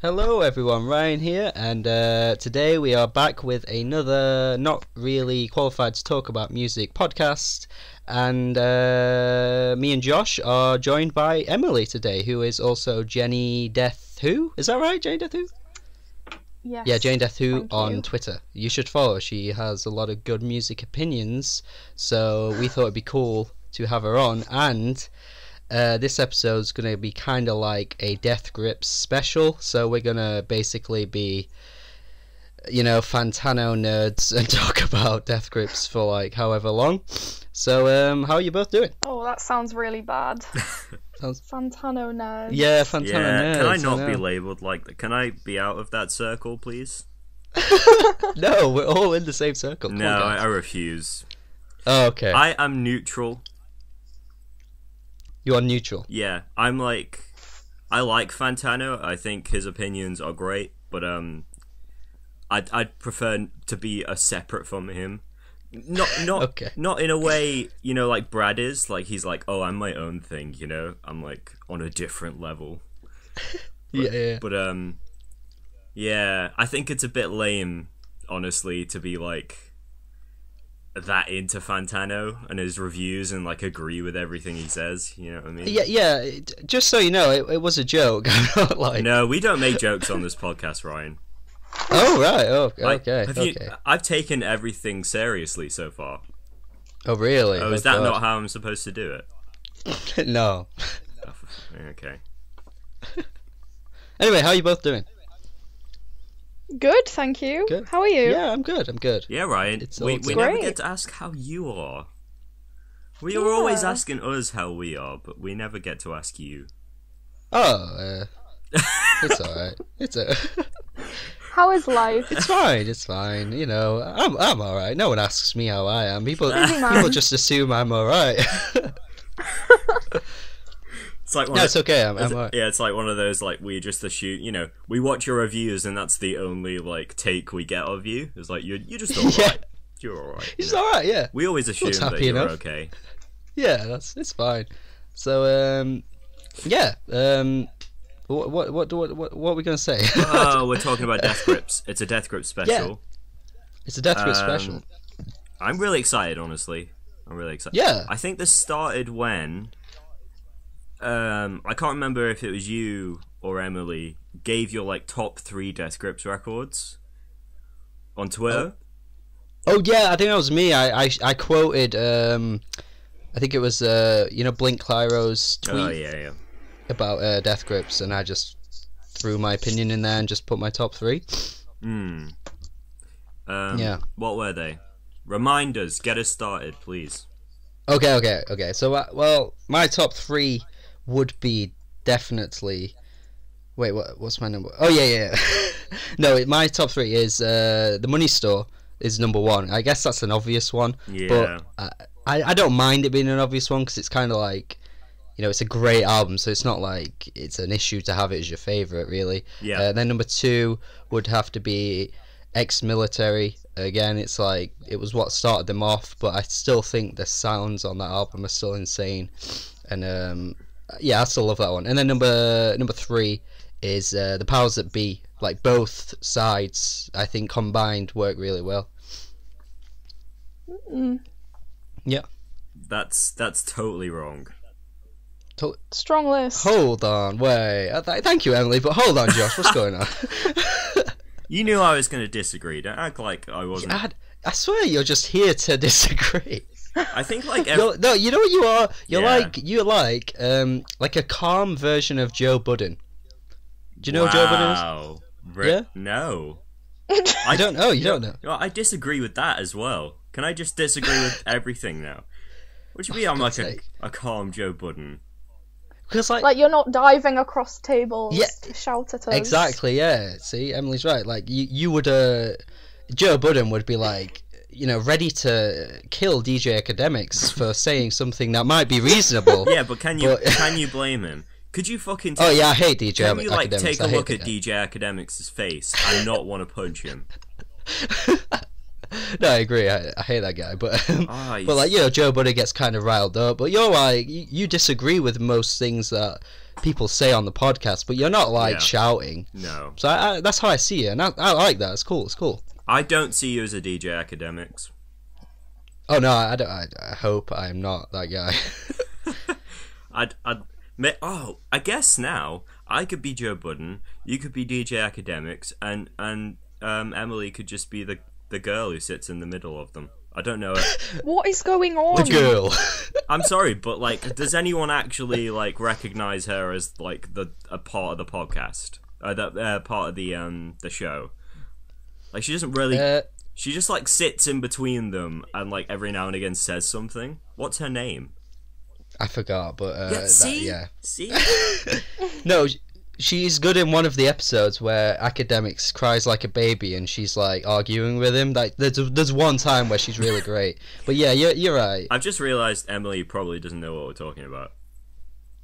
Hello everyone, Ryan here, and uh, today we are back with another not really qualified to talk about music podcast. And uh, me and Josh are joined by Emily today, who is also Jenny Death Who. Is that right, Jenny Death Who? Yes. Yeah, Jane Death Who on you. Twitter. You should follow. her. She has a lot of good music opinions, so we thought it'd be cool to have her on. And uh, this episode's gonna be kind of like a Death Grips special. So we're gonna basically be, you know, Fantano nerds and talk about Death Grips for like however long. So, um, how are you both doing? Oh, that sounds really bad. Sounds- Fantano nerd. Yeah, Fantano yeah, nerds. can I not be labelled like that? Can I be out of that circle, please? no, we're all in the same circle. No, on, I. I refuse. Oh, okay. I am neutral. You are neutral. Yeah, I'm like, I like Fantano. I think his opinions are great, but um, I'd I'd prefer to be a separate from him. Not not Okay. not in a way you know like Brad is like he's like oh I'm my own thing you know I'm like on a different level. yeah, yeah. But um, yeah, I think it's a bit lame, honestly, to be like that into Fantano and his reviews and like agree with everything he says. You know what I mean? Yeah, yeah. Just so you know, it, it was a joke. Like. No, we don't make jokes on this podcast, Ryan. Oh right. Oh, Like, okay. you- okay. I've taken everything seriously so far. Oh really? Oh, oh is that not how I'm supposed to do it? no. Okay. Anyway, how are you both doing? Good, thank you. Good. How are you? Yeah, I'm good. I'm good. Yeah, Ryan. It's we all we good. never Great. get to ask how you are. We are always asking us how we are, but we never get to ask you. Oh, uh, it's alright. It's a. How is life? It's fine. It's fine. You know, I'm I'm alright. No one asks me how I am. People Busy man. people just assume I'm alright. It's like one no, of- it's okay. I'm, It's- I'm alright. Yeah, it's like one of those like we just assume, you know, we watch your reviews and that's the only like take we get of you. It's like you're you're just alright. Yeah. You're alright. It's you know. alright. Yeah. We always assume that you're enough. okay. Yeah, that's it's fine. So um, yeah um, what what what what what, what are we gonna say? oh, we're talking about Death Grips. It's a Death Grip special. it's a Death Grip Um, special. I'm really excited, honestly. I'm really excited. Yeah. I think this started when um I can't remember if it was you or Emily gave your like top three Death Grips records on Twitter. Oh yeah, I think that was me. I I, I quoted um, I think it was uh you know Blink Clyro's tweet Oh, yeah, yeah. about uh, Death Grips, and I just threw my opinion in there and just put my top three. Hmm. Um, Yeah. What were they? Remind us. Get us started, please. Okay, okay, okay. So, uh, well, my top three would be definitely. Wait, what? What's my number? Oh yeah, yeah. yeah. no, it, my top three is uh, the Money Store is number one. I guess that's an obvious one, Yeah. but I, I don't mind it being an obvious one because it's kind of like, you know, it's a great album, so it's not like it's an issue to have it as your favorite, really. Yeah. Uh, then number two would have to be ex-military. Again, it's like it was what started them off, but I still think the sounds on that album are still insane, and um, yeah, I still love that one. And then number number three is uh, the powers that be. Like both sides, I think combined work really well. Mm, That's that's totally wrong. strong list. Hold on, wait. Th- thank you, Emily, but hold on, Josh. What's going on? You knew I was going to disagree. Don't act like I wasn't. I, I swear you're just here to disagree. I think like ev- You're, no, you know what you are. You're Yeah. like you're like um like a calm version of Joe Budden. Do you know who Joe Budden is? Wow. Re- Yeah? No. I don't know. You don't know. You I disagree with that as well. Can I just disagree with everything now? What do you mean I'm like a, a calm Joe Budden? Because like, Like you're not diving across tables Yeah. to shout at us. exactly, yeah. See, Emily's right. Like you, you would uh, Joe Budden would be like, you know, ready to kill DJ Akademiks for saying something that might be reasonable. Yeah, but can you But- can you blame him? Could you fucking Oh take, yeah, I hate DJ can you like take a look at. DJ Akademiks' face and not want to punch him? no, I agree. I, I hate that guy, but um, Ah, but like you know, Joe Budden gets kind of riled up. But you're like you, you disagree with most things that people say on the podcast, but you're not like Yeah. shouting. No, So I, I, that's how I see it, and I, I like that. It's cool. It's cool. I don't see you as a DJ Akademiks. Oh no, I don't. I, I hope I'm not that guy. I'd, I'd, ma- oh, I guess now I could be Joe Budden, you could be DJ Akademiks, and and um, Emily could just be the the girl who sits in the middle of them. I don't know. What is going on? the girl. I'm sorry, but like, does anyone actually like recognize her as like the a part of the podcast, uh, the uh, part of the um the show? Like, she doesn't really. uh, She just like sits in between them and like every now and again says something. What's her name? I forgot, but uh, yeah, that- see, yeah. see. No, sh- she's good in one of the episodes where Akademiks cries like a baby and she's like arguing with him. Like there's there's one time where she's really great. But yeah, you're you're right. I've just realized Emily probably doesn't know what we're talking about.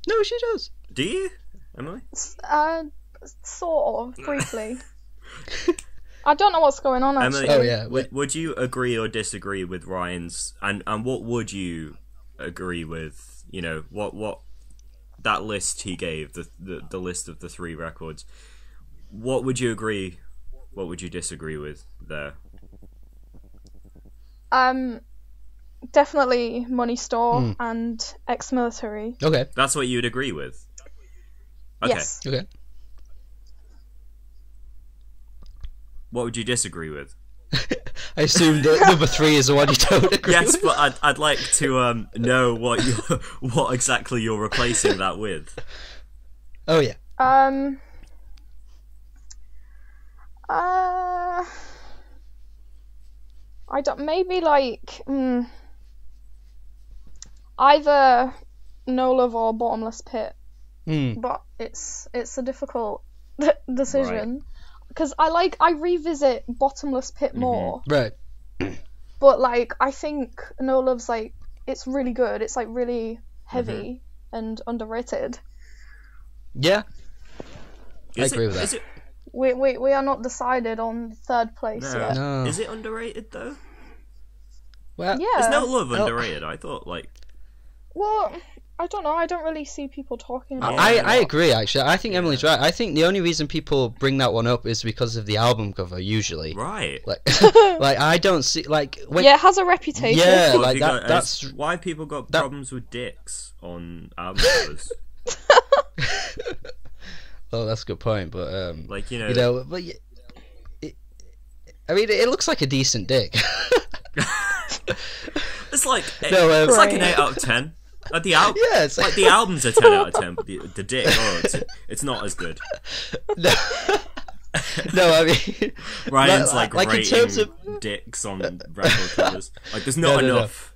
No, she does. Do you, Emily? Uh, sort of briefly. I don't know what's going on actually. Emily, Oh, yeah, Would, would you agree or disagree with Ryan's? And and what would you agree with? You know what what that list he gave the the, the list of the three records. What would you agree? What would you disagree with there? Um, definitely money store Hmm. and ex-military. Okay. That's what you'd agree with. Okay. Yes. Okay. What would you disagree with? I assume that number three is the one you don't agree Yes, with. but I'd, I'd like to um, know what you what exactly you're replacing that with. Oh yeah. Um. Uh. I don't. Maybe like. Mm, either no love or bottomless pit, Hmm. but it's it's a difficult decision because I like I revisit bottomless pit mm-hmm. more, Right. but like I think no love's like it's really good. It's like really heavy mm-hmm. and underrated. Yeah. Is agree it, with that. Is it, We, we, we are not decided on third place no. yet. No. Is it underrated though? Well. Yeah. Is no love Oh. underrated? I thought like Well, I don't know. I don't really see people talking about I, it. I agree actually. I think Emily's right. I think the only reason people bring that one up is because of the album cover usually. right. Like like I don't see like when yeah, it has a reputation. Yeah. Well, like that- got- that's- why people got that- problems with dicks on album covers. Oh, that's a good point, but um like you know, you know, but y- it, I mean it looks like a decent dick. it's like No, um, it's like an eight out of ten. Like the album, yeah, it's like the album's a ten out of ten, but the, the dick, oh, it's, it's not as good. no, no, I mean Ryan's Like- like, like in terms of- dicks on record covers. Like there's not No, no, no. enough.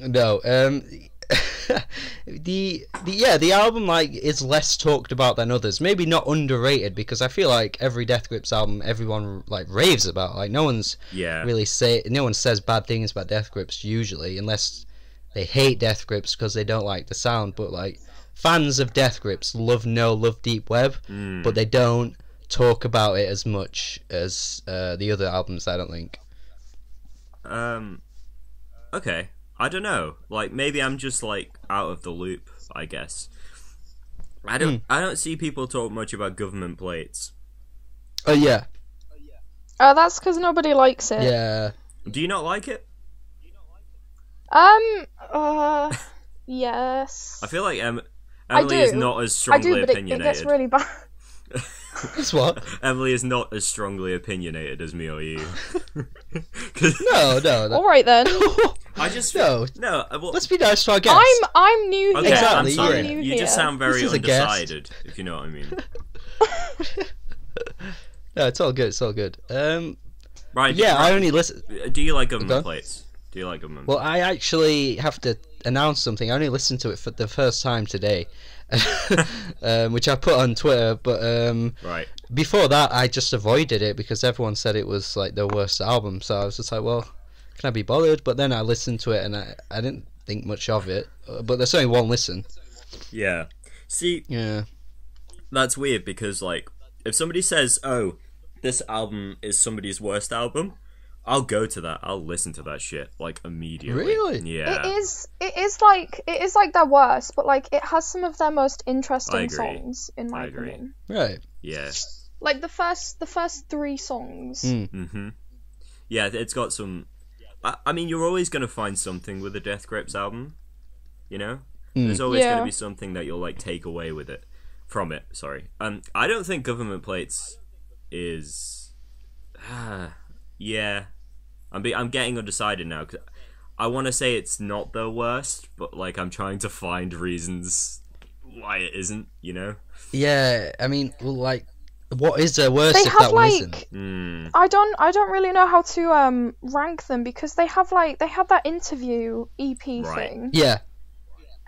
No, um, the the yeah the album like is less talked about than others. Maybe not underrated because I feel like every Death Grips album everyone like raves about. Like no one's Yeah, really say no one says bad things about Death Grips usually unless they hate Death Grips because they don't like the sound. But like fans of Death Grips love No Love Deep Web, Mm. but they don't talk about it as much as uh, the other albums. I don't think. Um, okay. I don't know. Like maybe I'm just like out of the loop. I guess. I don't. Hmm. I don't see people talk much about government plates. Oh yeah, Uh, that's because nobody likes it. yeah. Do you not like it? Um. Uh. yes. I feel like em- I Emily is not as I strongly do, but it, it opinionated. gets really bad. That's what. Emily is not as strongly opinionated as me or you. 'Cause No, no. All right then. I just No. no. uh, Well, Let's be nice to our guests. I'm I'm new okay, here. Exactly, I'm sorry. yeah. New You here. just sound very This is a guest. undecided, if you know what I mean. No, it's all good. It's all good. Um, Right? yeah, I right. only listen. Do you like Go government on. plates? Do you like government? Well, I actually have to announce something. I only listened to it for the first time today, um, which I put on Twitter. But um, right. before that, I just avoided it because everyone said it was like the worst album. So I was just like, well, can I be bothered? But then I listened to it and I, I didn't think much of it. Uh, But there's only one listen. Yeah. See, Yeah. that's weird because like if somebody says, "Oh, this album is somebody's worst album," I'll go to that. I'll listen to that shit like immediately. Really? Yeah. It is. It is like it is like their worst, but like it has some of their most interesting songs in my I agree. opinion. Right. Yeah. Like the first, the first three songs. Mm. Mm-hmm. Yeah, it's got some. I, I mean, you're always gonna find something with a Death Grips album. You know, Mm. there's always Yeah. gonna be something that you'll like take away with it, from it. Sorry. Um, I don't think Government Plates is. yeah, I'm be- I'm getting undecided now. 'cause I want to say it's not the worst, but like I'm trying to find reasons why it isn't. You know. Yeah. I mean, well, like, what is the worst They if have that one like isn't? Mm. I don't I don't really know how to um rank them because they have like they have that interview EP Right. thing Yeah.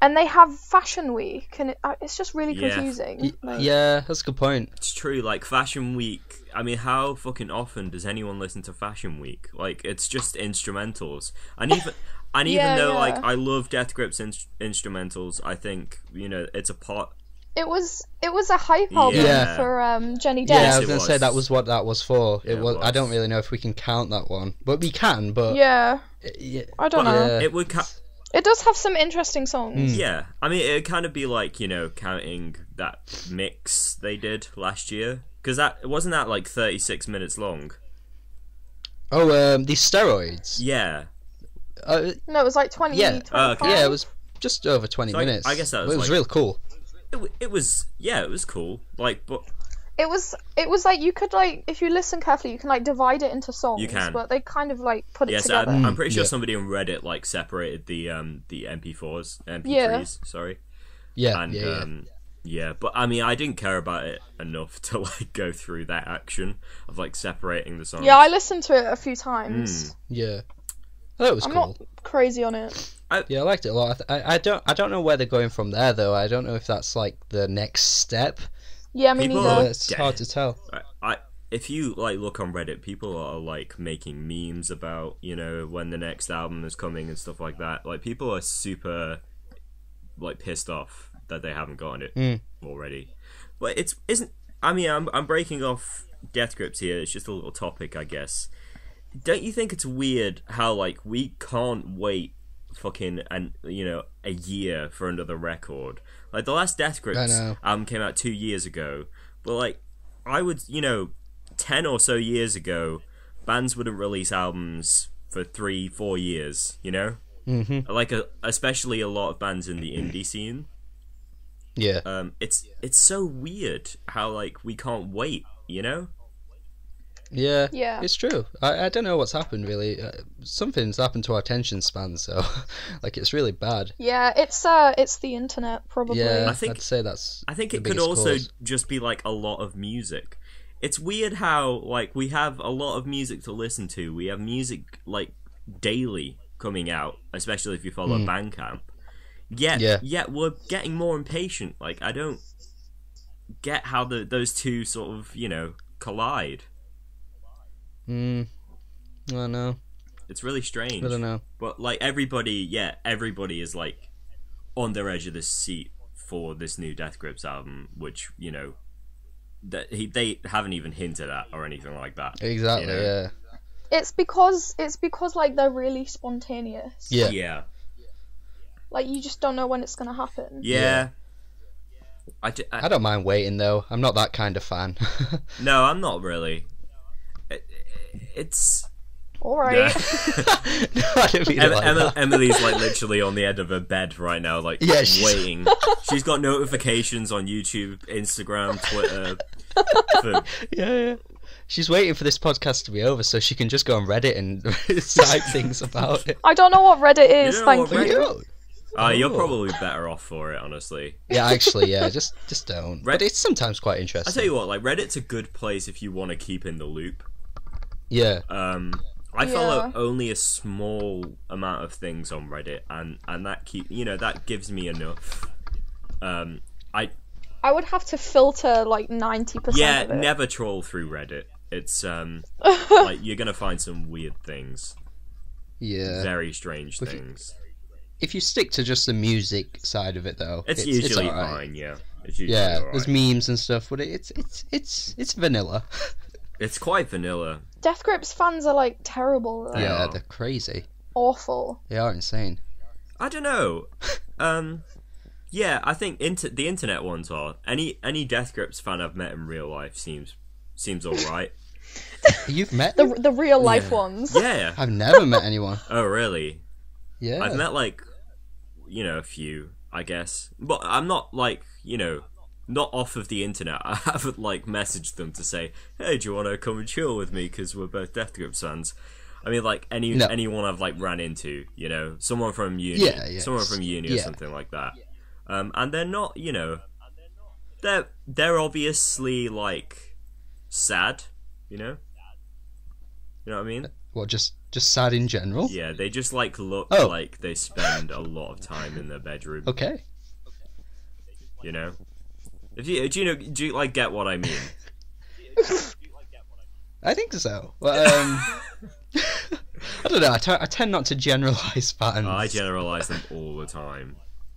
And they have Fashion Week and it, uh, it's just really Yeah. confusing. Y- Like, yeah, that's a good point. It's true, like Fashion Week. I mean, how fucking often does anyone listen to Fashion Week? Like, it's just instrumentals, and even and even Yeah, though yeah. like I love Death Grips in- instrumentals, I think you know it's a part. It was it was a hype album Yeah. for um Jenny Yeah, Depp. I was it gonna say was. that was what that was for. Yeah, it it was. I don't really know if we can count that one, but we can. But Yeah, yeah, I don't But know. yeah. It would, ca- It does have some interesting songs. Mm. yeah. I mean, it'd kind of be like you know counting that mix they did last year because that wasn't that like thirty six minutes long. Oh, um, these steroids. Yeah, Uh, No, it was like 20, Yeah. 25. Oh, okay. yeah, it was just over twenty So minutes. I guess that was it was like- real cool. it, it was. Yeah, it was cool. Like, but It was it was like you could like if you listen carefully you can like divide it into songs. You can. But they kind of like put it Yes, together. I'm, I'm pretty sure yeah. somebody on Reddit like separated the um the MP4s, MP3s. Yeah. Sorry, Yeah, and yeah, yeah. um yeah, but I mean I didn't care about it enough to like go through that action of like separating the songs. yeah, I listened to it a few times. Mm. yeah. that thought it was I'm cool. not crazy on it. Yeah, I liked it a lot. I, I don't I don't know where they're going from there though. I don't know if that's like the next step. Yeah, me People- neither. It's Yeah. hard to tell. I, I if you like look on Reddit, people are like making memes about you know when the next album is coming and stuff like that. Like people are super like pissed off that they haven't gotten it Mm. already. But it's isn't. I mean, I'm I'm breaking off Death Grips here. It's just a little topic, I guess. Don't you think it's weird how like we can't wait fucking and you know a year for another record? Like the last Death Grips album came out two years ago, but like I would you know ten or so years ago, bands wouldn't release albums for three four years. You know, hmm like a, especially a lot of bands in the indie scene Yeah. um, it's it's so weird how like we can't wait, you know? Yeah, Yeah. it's true. I, I don't know what's happened really. Uh, something's happened to our attention span, so like it's really bad. Yeah, it's uh it's the internet probably. Yeah, I think- I'd say that's. I think the it could also cause. just be like a lot of music. It's weird how like we have a lot of music to listen to. We have music like daily coming out, especially if you follow Bandcamp. Yet. Yeah. yet we're getting more impatient. Like I don't get how the those two sort of you know collide. Mm, I don't know. It's really strange. I don't know. But like everybody, yeah, everybody is like on their edge of the seat for this new Death Grips album, which you know that he, they haven't even hinted at or anything like that. Exactly. Yeah. Yeah. It's because it's because like they're really spontaneous. Yeah. yeah, Like you just don't know when it's gonna happen. yeah. Yeah. I, ju- I- I don't mind waiting though. I'm not that kind of fan. no, I'm not really. It, it's All right. yeah. no, I didn't mean Em- like Emma- that. Emily's like literally on the edge of her bed right now, like Yeah, she's- waiting. She's got notifications on YouTube, Instagram, Twitter. For, Yeah, yeah. She's waiting for this podcast to be over so she can just go on Reddit and type things about it. I don't know what Reddit is. don't thank you. Reddit- You know? uh, you're probably better off for it, honestly. Yeah, actually, yeah. Just, just don't. Red- But it's sometimes quite interesting. I tell you what, like Reddit's a good place if you want to keep in the loop. Yeah. Um, I follow Yeah. only a small amount of things on Reddit, and and that keep you know that gives me enough. Um, I I would have to filter like ninety percent yeah, of it. never troll through Reddit. It's um like you're gonna find some weird things, Yeah. very strange If you- things. If you stick to just the music side of it, though, It's, usually alright. fine. Yeah, it's usually Yeah, alright. there's memes and stuff, but it's it's it's it's vanilla. It's quite vanilla. Death Grips fans are like terrible. Like, Yeah, Yeah. they're crazy. Awful. They are insane. I don't know. Um, yeah, I think inter- the internet ones are. Any any Death Grips fan I've met in real life seems seems all right. You've met The the real life Yeah. ones. Yeah. I've never met anyone. Oh, really? Yeah. I've met like, you know, a few, I guess. But I'm not like, you know, not off of the internet. I haven't like messaged them to say, "Hey, do you want to come and chill with me?" Because we're both Death Grips fans. I mean, like any No. anyone I've like ran into, you know, someone from uni, Yeah, yeah, someone from uni or something like that. Um, and they're not, you know, they're they're obviously like sad, you know. You know what I mean? What, just just sad in general? Yeah, they just like look Oh. like they spend a lot of time in their bedroom. Okay. You know, if you do you know do you like get what I mean? I think so. Well, um, I don't know. I, t- I tend not to generalize patterns. I generalize them all the time.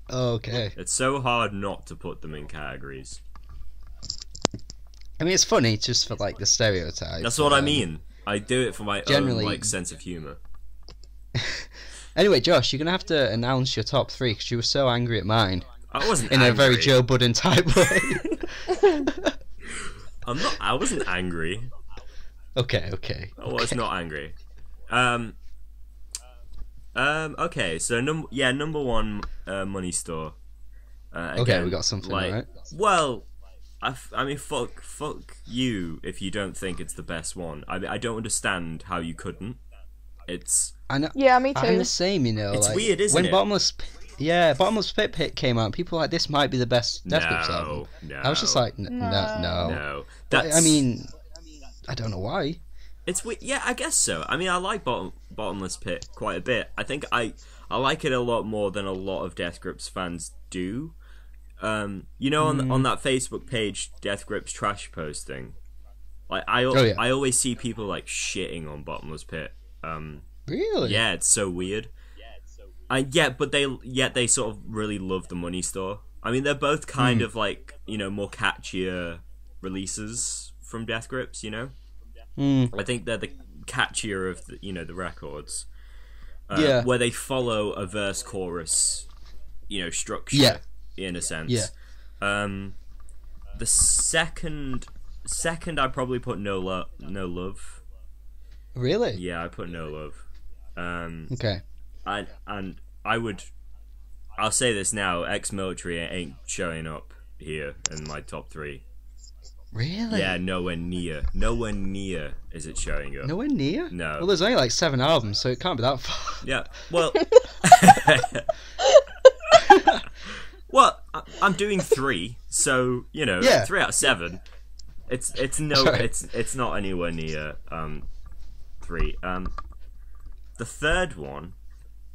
okay. It's so hard not to put them in categories. I mean, it's funny just for like the stereotype. That's what I um, mean. I do it for my generally- own like sense of humor. Anyway, Josh, you're gonna have to announce your top three because you were so angry at mine I wasn't in a very. Joe Budden type way. I'm not. I wasn't angry. okay, okay. I was okay. not angry. Um. Um. Okay. So num yeah number one uh, money store. Uh, Okay, we got something, like, right? Well, I, f- I mean fuck fuck you if you don't think it's the best one. I I don't understand how you couldn't. It's I know. Yeah, me too. I'm too. the same, you know. It's like, weird, isn't when it? Bottomless, P- yeah, Bottomless Pit Pit came out, people were like this might be the best Death Grips album. no, no. I was just like, n- no, No. no. no. But, That's I mean, I don't know why. It's we- yeah, I guess so. I mean, I like bottom, bottomless pit quite a bit. I think I I like it a lot more than a lot of Death Grips fans do. Um, you know, on Hmm. on that Facebook page, Death Grips trash posting. Like I Oh, yeah. I always see people like shitting on bottomless pit. Um, Really? yeah, it's so weird. And yeah, but they yet they sort of really love the money store. I mean, they're both kind Hmm. of like you know more catchier releases from Death Grips. You know. Mm, I think they're the catchier of the, you know the records. Uh, Yeah. Where they follow a verse chorus, you know, structure. Yeah. In a sense. Yeah. Um, the second, second, I probably put no love, no love. really? Yeah, I put no love. Um, Okay. And and I would, I'll say this now: ex-military ain't showing up here in my top three. Really? Yeah, nowhere near, nowhere near is it showing up. Nowhere near? No. Well, there's only like seven albums, so it can't be that far. Yeah. Well. well, I'm doing three, so you know, Yeah. three out of seven. It's it's no, Sorry. it's it's not anywhere near um three. Um, the third one,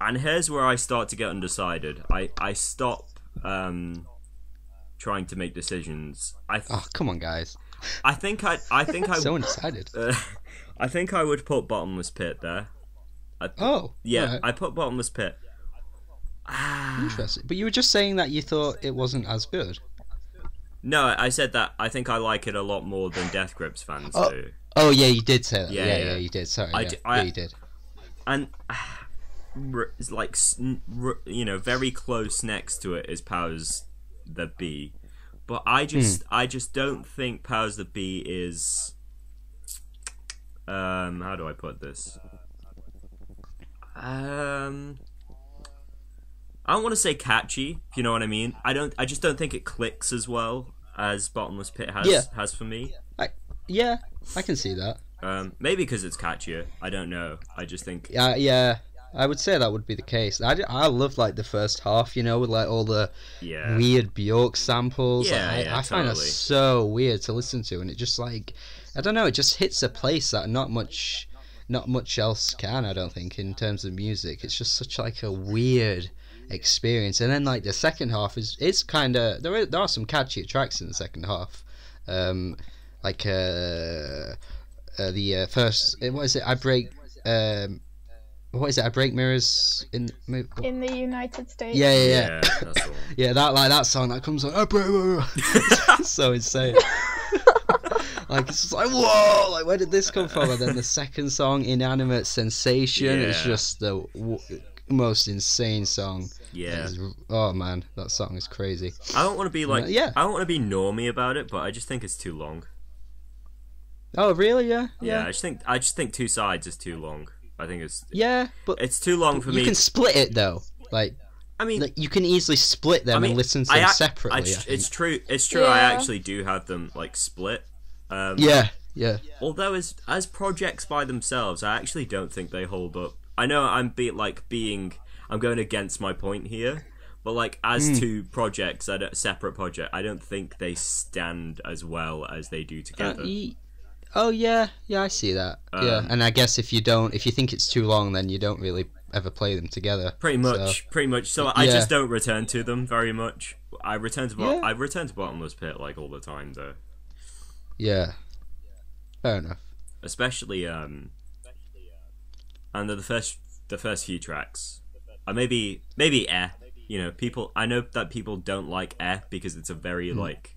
and here's where I start to get undecided. I I stop um trying to make decisions. I th- Oh, come on, guys. I think I I think I So undecided. uh, I think I would put bottomless pit there. Put, Oh, yeah, alright. I put bottomless pit. Ah. Interesting. But you were just saying that you thought it wasn't as good. No, I said that I think I like it a lot more than Death Grips fans Oh. do. Oh, yeah, you did say that. Yeah, Yeah, yeah. yeah, you did. Sorry. I yeah. d- I- you did. And like s- n- r- you know, very close next to it is Powers That B. But I just Hmm. I just don't think Powers That B is um how do I put this? Um I don't want to say catchy, if you know what I mean. I don't I just don't think it clicks as well as Bottomless Pit has Yeah. has for me. Yeah, I can see that. Um, maybe because it's catchier. I don't know. I just think Yeah, yeah. I would say that would be the case. I, I love like the first half, you know, with like all the yeah, weird Bjork samples. Yeah, Like, I, yeah, I find that so weird to listen to, and it just like I don't know, it just hits a place that not much, not much else can. I don't think in terms of music. It's just such like a weird experience. And then like the second half is it's kind of there. Are, there are some catchy tracks in the second half, um, like uh, uh the uh, first what is it? I break um. What is it? A break mirrors in. mo- In the United States. Yeah, yeah, yeah. yeah, that's the one. Yeah, that like that song that comes on. "I break mirrors." It's so insane. like it's just like whoa, like where did this come from? And then the second song, "Inanimate Sensation," is Yeah. just the w- most insane song. Yeah. It's- Oh man, that song is crazy. I don't want to be uh, like Yeah. I don't want to be normy about it, but I just think it's too long. Oh really? Yeah. Yeah, I just think I just think two sides is too long. I think it's Yeah, but it's too long for you me. You can split it though. Like, I mean, like you can easily split them I mean, and listen to I them ac- separately. I I tr- think. it's true. It's true. I actually do have them like split. Um, yeah, yeah. Although as as projects by themselves, I actually don't think they hold up. I know I'm be like being I'm going against my point here, but like as Hmm. two projects, I don't, separate project, I don't think they stand as well as they do Uh, together. ye- oh yeah, yeah. I see that. yeah, Um, and I guess if you don't, if you think it's too long, then you don't really ever play them together. Pretty much, So, pretty much. So I just don't return to them very much. I return to bo- Yeah. I return to bottomless pit like all the time though, yeah. Fair enough. especially um, and the first the first few tracks, uh, maybe maybe eh. You know, people. I know that people don't like eh because it's a very Hmm. like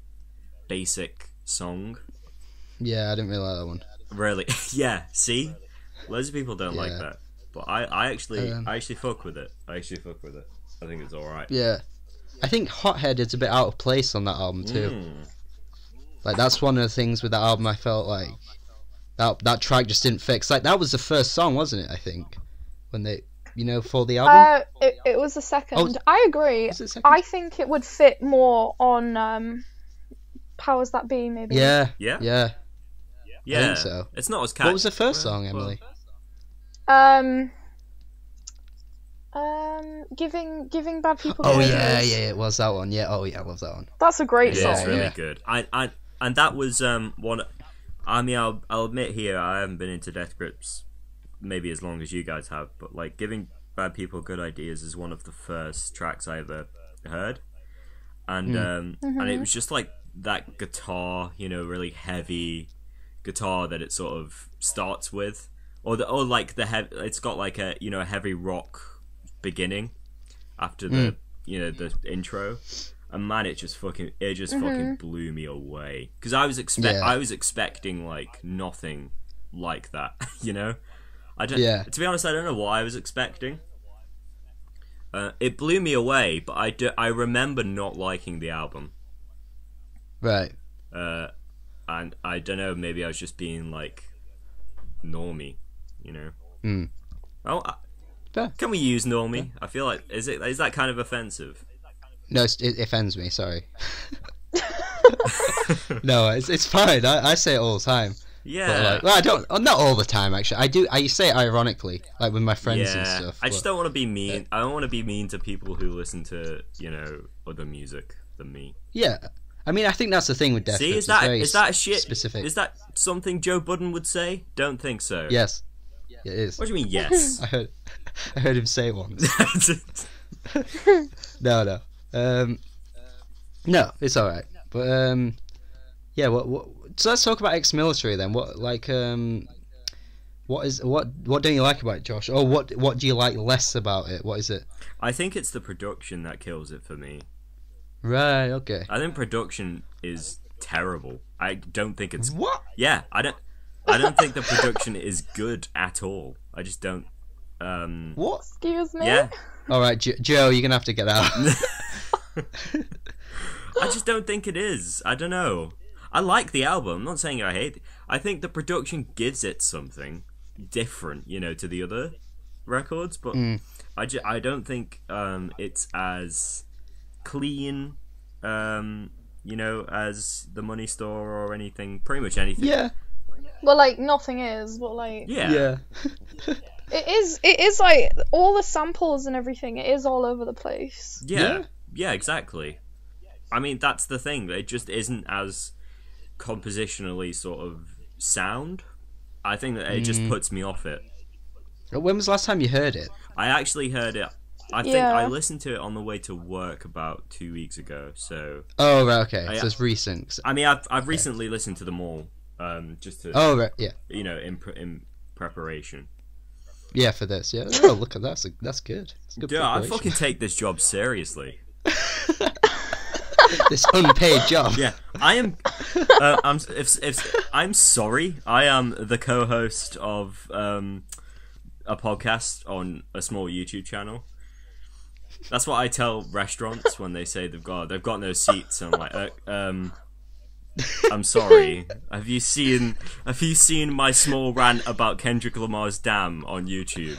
basic song. Yeah, I didn't really like that one. Really, yeah. See, loads of people don't like that, but I I actually Um, I actually fuck with it. I actually fuck with it. I think it's all right. Yeah, I think Hothead is a bit out of place on that album too. Mm. Like that's one of the things with that album. I felt like that that track just didn't fix. Like that was the first song, wasn't it? I think when they, you know, for the album. Uh, it, it was the second. Oh, I agree. Second? I think it would fit more on um, powers that be, maybe. yeah, Yeah, yeah. Yeah. think so. It's not as catchy. What was the first song, Emily? Um. Um, giving giving bad people. Oh good yeah, yeah, it was that one. Yeah, oh yeah, I love that one. That's a great Yeah, song. it's really yeah. good. I, I, and that was um one. I mean, I'll, I'll admit here, I haven't been into Death Grips maybe as long as you guys have, but like giving bad people good ideas is one of the first tracks I ever heard, and um, and it was just like that guitar, you know, really heavy guitar that it sort of starts with, or the or like the heavy. It's got like a you know a heavy rock beginning after the you know the intro and man it just fucking it just fucking blew me away because i was expect Yeah. i was expecting like nothing like that you know i don't Yeah. to be honest i don't know what i was expecting uh, it blew me away but i do, i remember not liking the album Right. uh, and i don't know maybe i was just being like normie you know oh I- Fair. can we use normie i feel like is it is that kind of offensive No, it's, it offends me. Sorry. no, it's it's fine. I, I say it all the time. yeah like, well, I don't. oh, Not all the time, actually. I do. I say it ironically, like with my friends and stuff. I just but- don't want to be mean. I don't want to be mean to people who listen to you know other music than me. Yeah. I mean, I think that's the thing with Death See, is it's that very is that a shit? specific? Is that something Joe Budden would say? Don't think so. Yes. It is. What do you mean? Yes. I heard. I heard him say it once. No, no. Um, no, it's all right. But um, yeah. What? What? So let's talk about ex-military then. What like um, what is what what don't you like about it, Josh? Or what what do you like less about it? What is it? I think it's the production that kills it for me. Right. Okay. I think production is terrible. I don't think it's What? yeah. I don't. I don't think the production is good at all. I just don't. Um. What? Excuse me. Yeah. All right, jo- Joe, you're gonna have to get out. I just don't think it is. I don't know. I like the album. I'm not saying I hate it. I think the production gives it something different, you know, to the other records, but I, ju- I don't think um, it's as clean, um, you know, as the Money Store or anything. Pretty much anything. yeah. Well, like nothing is, but like Yeah. Yeah. it is. It is like all the samples and everything. It is all over the place. Yeah. Yeah. Yeah, exactly. I mean, that's the thing. It just isn't as compositionally sort of sound. I think that it just puts me off it. When was the last time you heard it? I actually heard it. I think Yeah. I listened to it on the way to work about two weeks ago. So Oh, right. Okay. I- So it's recent. I mean, I've I've recently listened to them all, um, just to Oh, right. Yeah. you know in pre- in preparation. Yeah, for this. Yeah. Oh, look at that. That's, that's good. That's good Yeah, I preparation. fucking take this job seriously. this unpaid job. Yeah, I am. Uh, I'm. If, if I'm sorry, I am the co-host of um, a podcast on a small YouTube channel. That's what I tell restaurants when they say they've got they've got no seats. I'm like, uh, um, I'm sorry. Have you seen Have you seen my small rant about Kendrick Lamar's "Damn" on YouTube?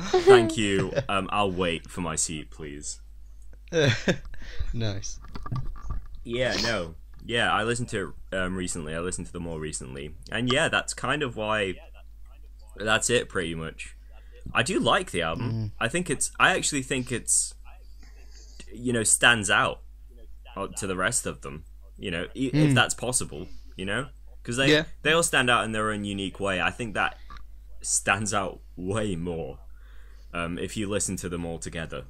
Thank you. Um, I'll wait for my seat, please. nice. Yeah, no. Yeah, I listened to it um, recently. I listened to them more recently. And yeah, that's kind of why. That's it, pretty much. I do like the album. I think it's. I actually think it's. You know, stands out uh, to the rest of them. You know, i if that's possible. You know, because they Yeah. they all stand out in their own unique way. I think that stands out way more um, if you listen to them all together.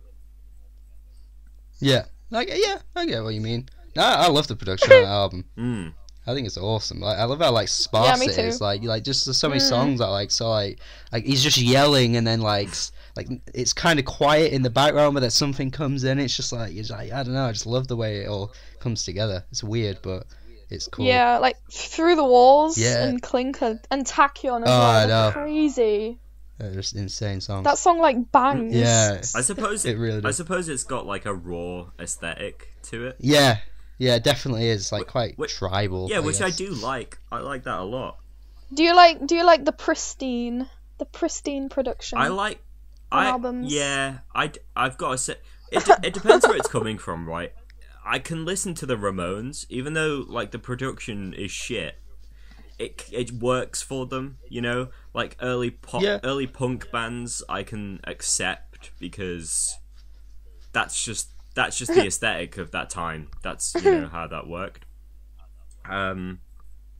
Yeah. Like yeah, I get what you mean. I, I love the production of the album. Mm. I think it's awesome. Like I love how like sparse me it is. Like like just there's so many hmm. songs that like so like like he's just yelling and then like like it's kind of quiet in the background, but then something comes in. It's just like it's like I don't know. I just love the way it all comes together. It's weird, but it's cool. Yeah, like through the walls Yeah. and Clinker and Takyon as Oh, I well. know. Crazy. They're just insane songs. That song like bangs. yeah. I suppose It really Does. I suppose it's got like a raw aesthetic to it. Yeah. Yeah, it definitely is like quite wh- tribal. Yeah, which I do like. I like that a lot. Do you like do you like the pristine the pristine production? I like. I albums. yeah. I I have got to say it. de- it depends where it's coming from, right? I can listen to the Ramones, even though like the production is shit. It it works for them, you know. Like early pop, Yeah. early punk bands, I can accept because that's just that's just the aesthetic of that time. That's you know how that worked. Um,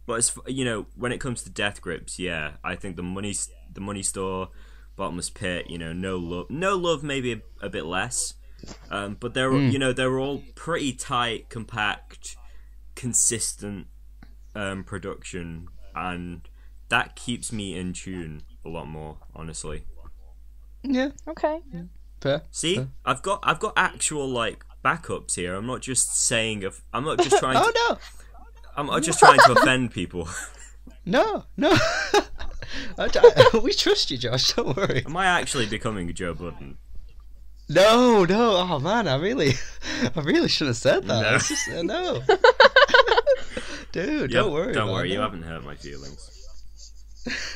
but as you know, when it comes to Death Grips, yeah, I think the money the money store, bottomless pit, you know, no love, no love, maybe a, a bit less. Um, but they're you know they're all pretty tight, compact, consistent um, production, and that keeps me in tune a lot more. Honestly, Yeah, Okay. Fair. see, fair. I've got I've got actual like backups here. I'm not just saying if I'm not just trying. Oh to, no. I'm not just trying to offend people. No, no. We trust you, Josh. Don't worry. Am I actually becoming Joe Budden? No, no. Oh man, I really, I really shouldn't have said that. No. Just, uh, no. Dude, Yeah, don't worry. Don't worry, you haven't hurt my feelings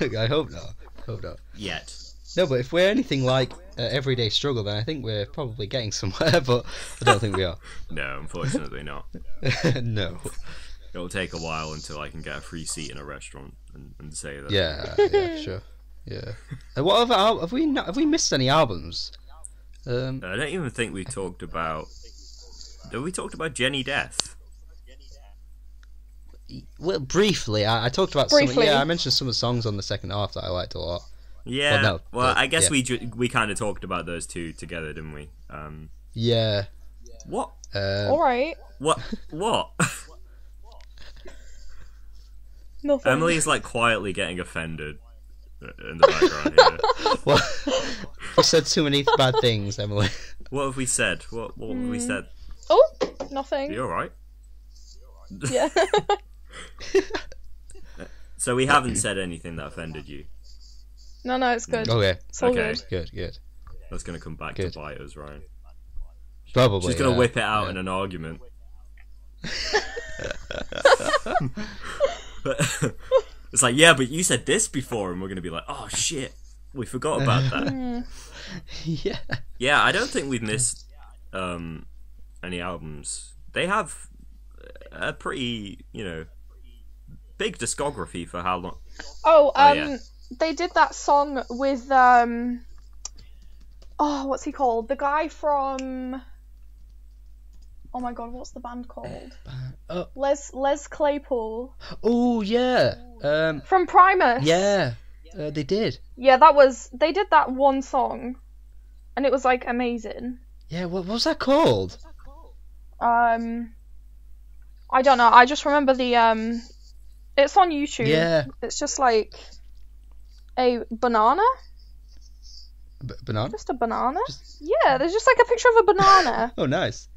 I hope not. Hope not. yet. No, but if we're anything like uh, everyday struggle, then I think we're probably getting somewhere. But I don't think we are. No, unfortunately not. no. It'll take a while until I can get a free seat in a restaurant and, and say that. Yeah, yeah, sure. Yeah. Uh, what other al- have we not, have we missed any albums? Um, I don't even think we talked about. Have we talked about Jenny Death? well, briefly, I, I talked about some. Briefly. Yeah, I mentioned some of the songs on the second half that I liked a lot. Yeah. Well, Well, but- I guess yeah. we ju- we kind of talked about those two together, didn't we? Um, Yeah. what? Um, All right. What? What? Nothing. Emily's like quietly getting offended uh, in the background here. well, we said too many bad things, Emily. What have we said? What What have we Hmm. said? Oh, nothing. You all right? Yeah. So we haven't said anything that offended you. No, no, it's good. Okay, It's all Okay. good. good, good. That's gonna come back Good. to bite us, Ryan. Probably. She's gonna yeah, whip it out yeah. in an argument. it's like, yeah, but you said this before, and we're gonna be like, oh shit, we forgot about that. yeah. yeah, I don't think we've missed um, any albums. They have a pretty, you know, big discography for how long. Oh, Oh, um, yeah. They did that song with um, oh, what's he called? The guy from. Oh my god, what's the band called? Oh. Les Les Claypool Oh yeah. Um. from Primus. Yeah. Uh, they did. Yeah, that was they did that one song, and it was like amazing. Yeah. What, what was that called? Um, I don't know. I just remember the um, it's on YouTube. Yeah. It's just like a banana, B- banana. just a banana. Just- Yeah, there's just like a picture of a banana. Oh, nice.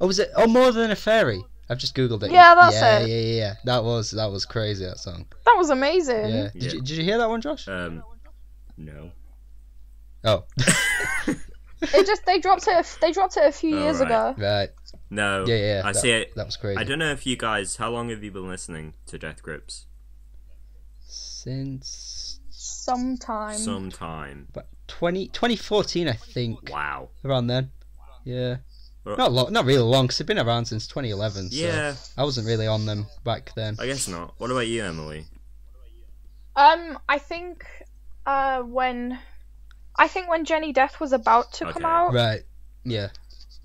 Oh, was it? Oh, more than a fairy. I've just googled it. Yeah, that's yeah, it. Yeah, yeah, yeah. That was that was crazy. That song. That was amazing. Yeah. Did Yeah. you did you hear that one, Josh? Um, no. Oh, It just they dropped it. They dropped it a few Oh, years right. ago. right. No. Yeah, yeah. I that, see it. That was crazy. I don't know if you guys. How long have you been listening to Death Grips? Since Sometime. Sometime. but 20, 2014, I think. Wow. Around then. Yeah. Well- Not long, not really long, because they've been around since 2011. So Yeah. I wasn't really on them back then. I guess not. What about you, Emily? Um, I think uh when I think when Jenny Death was about to come out. Right. Yeah.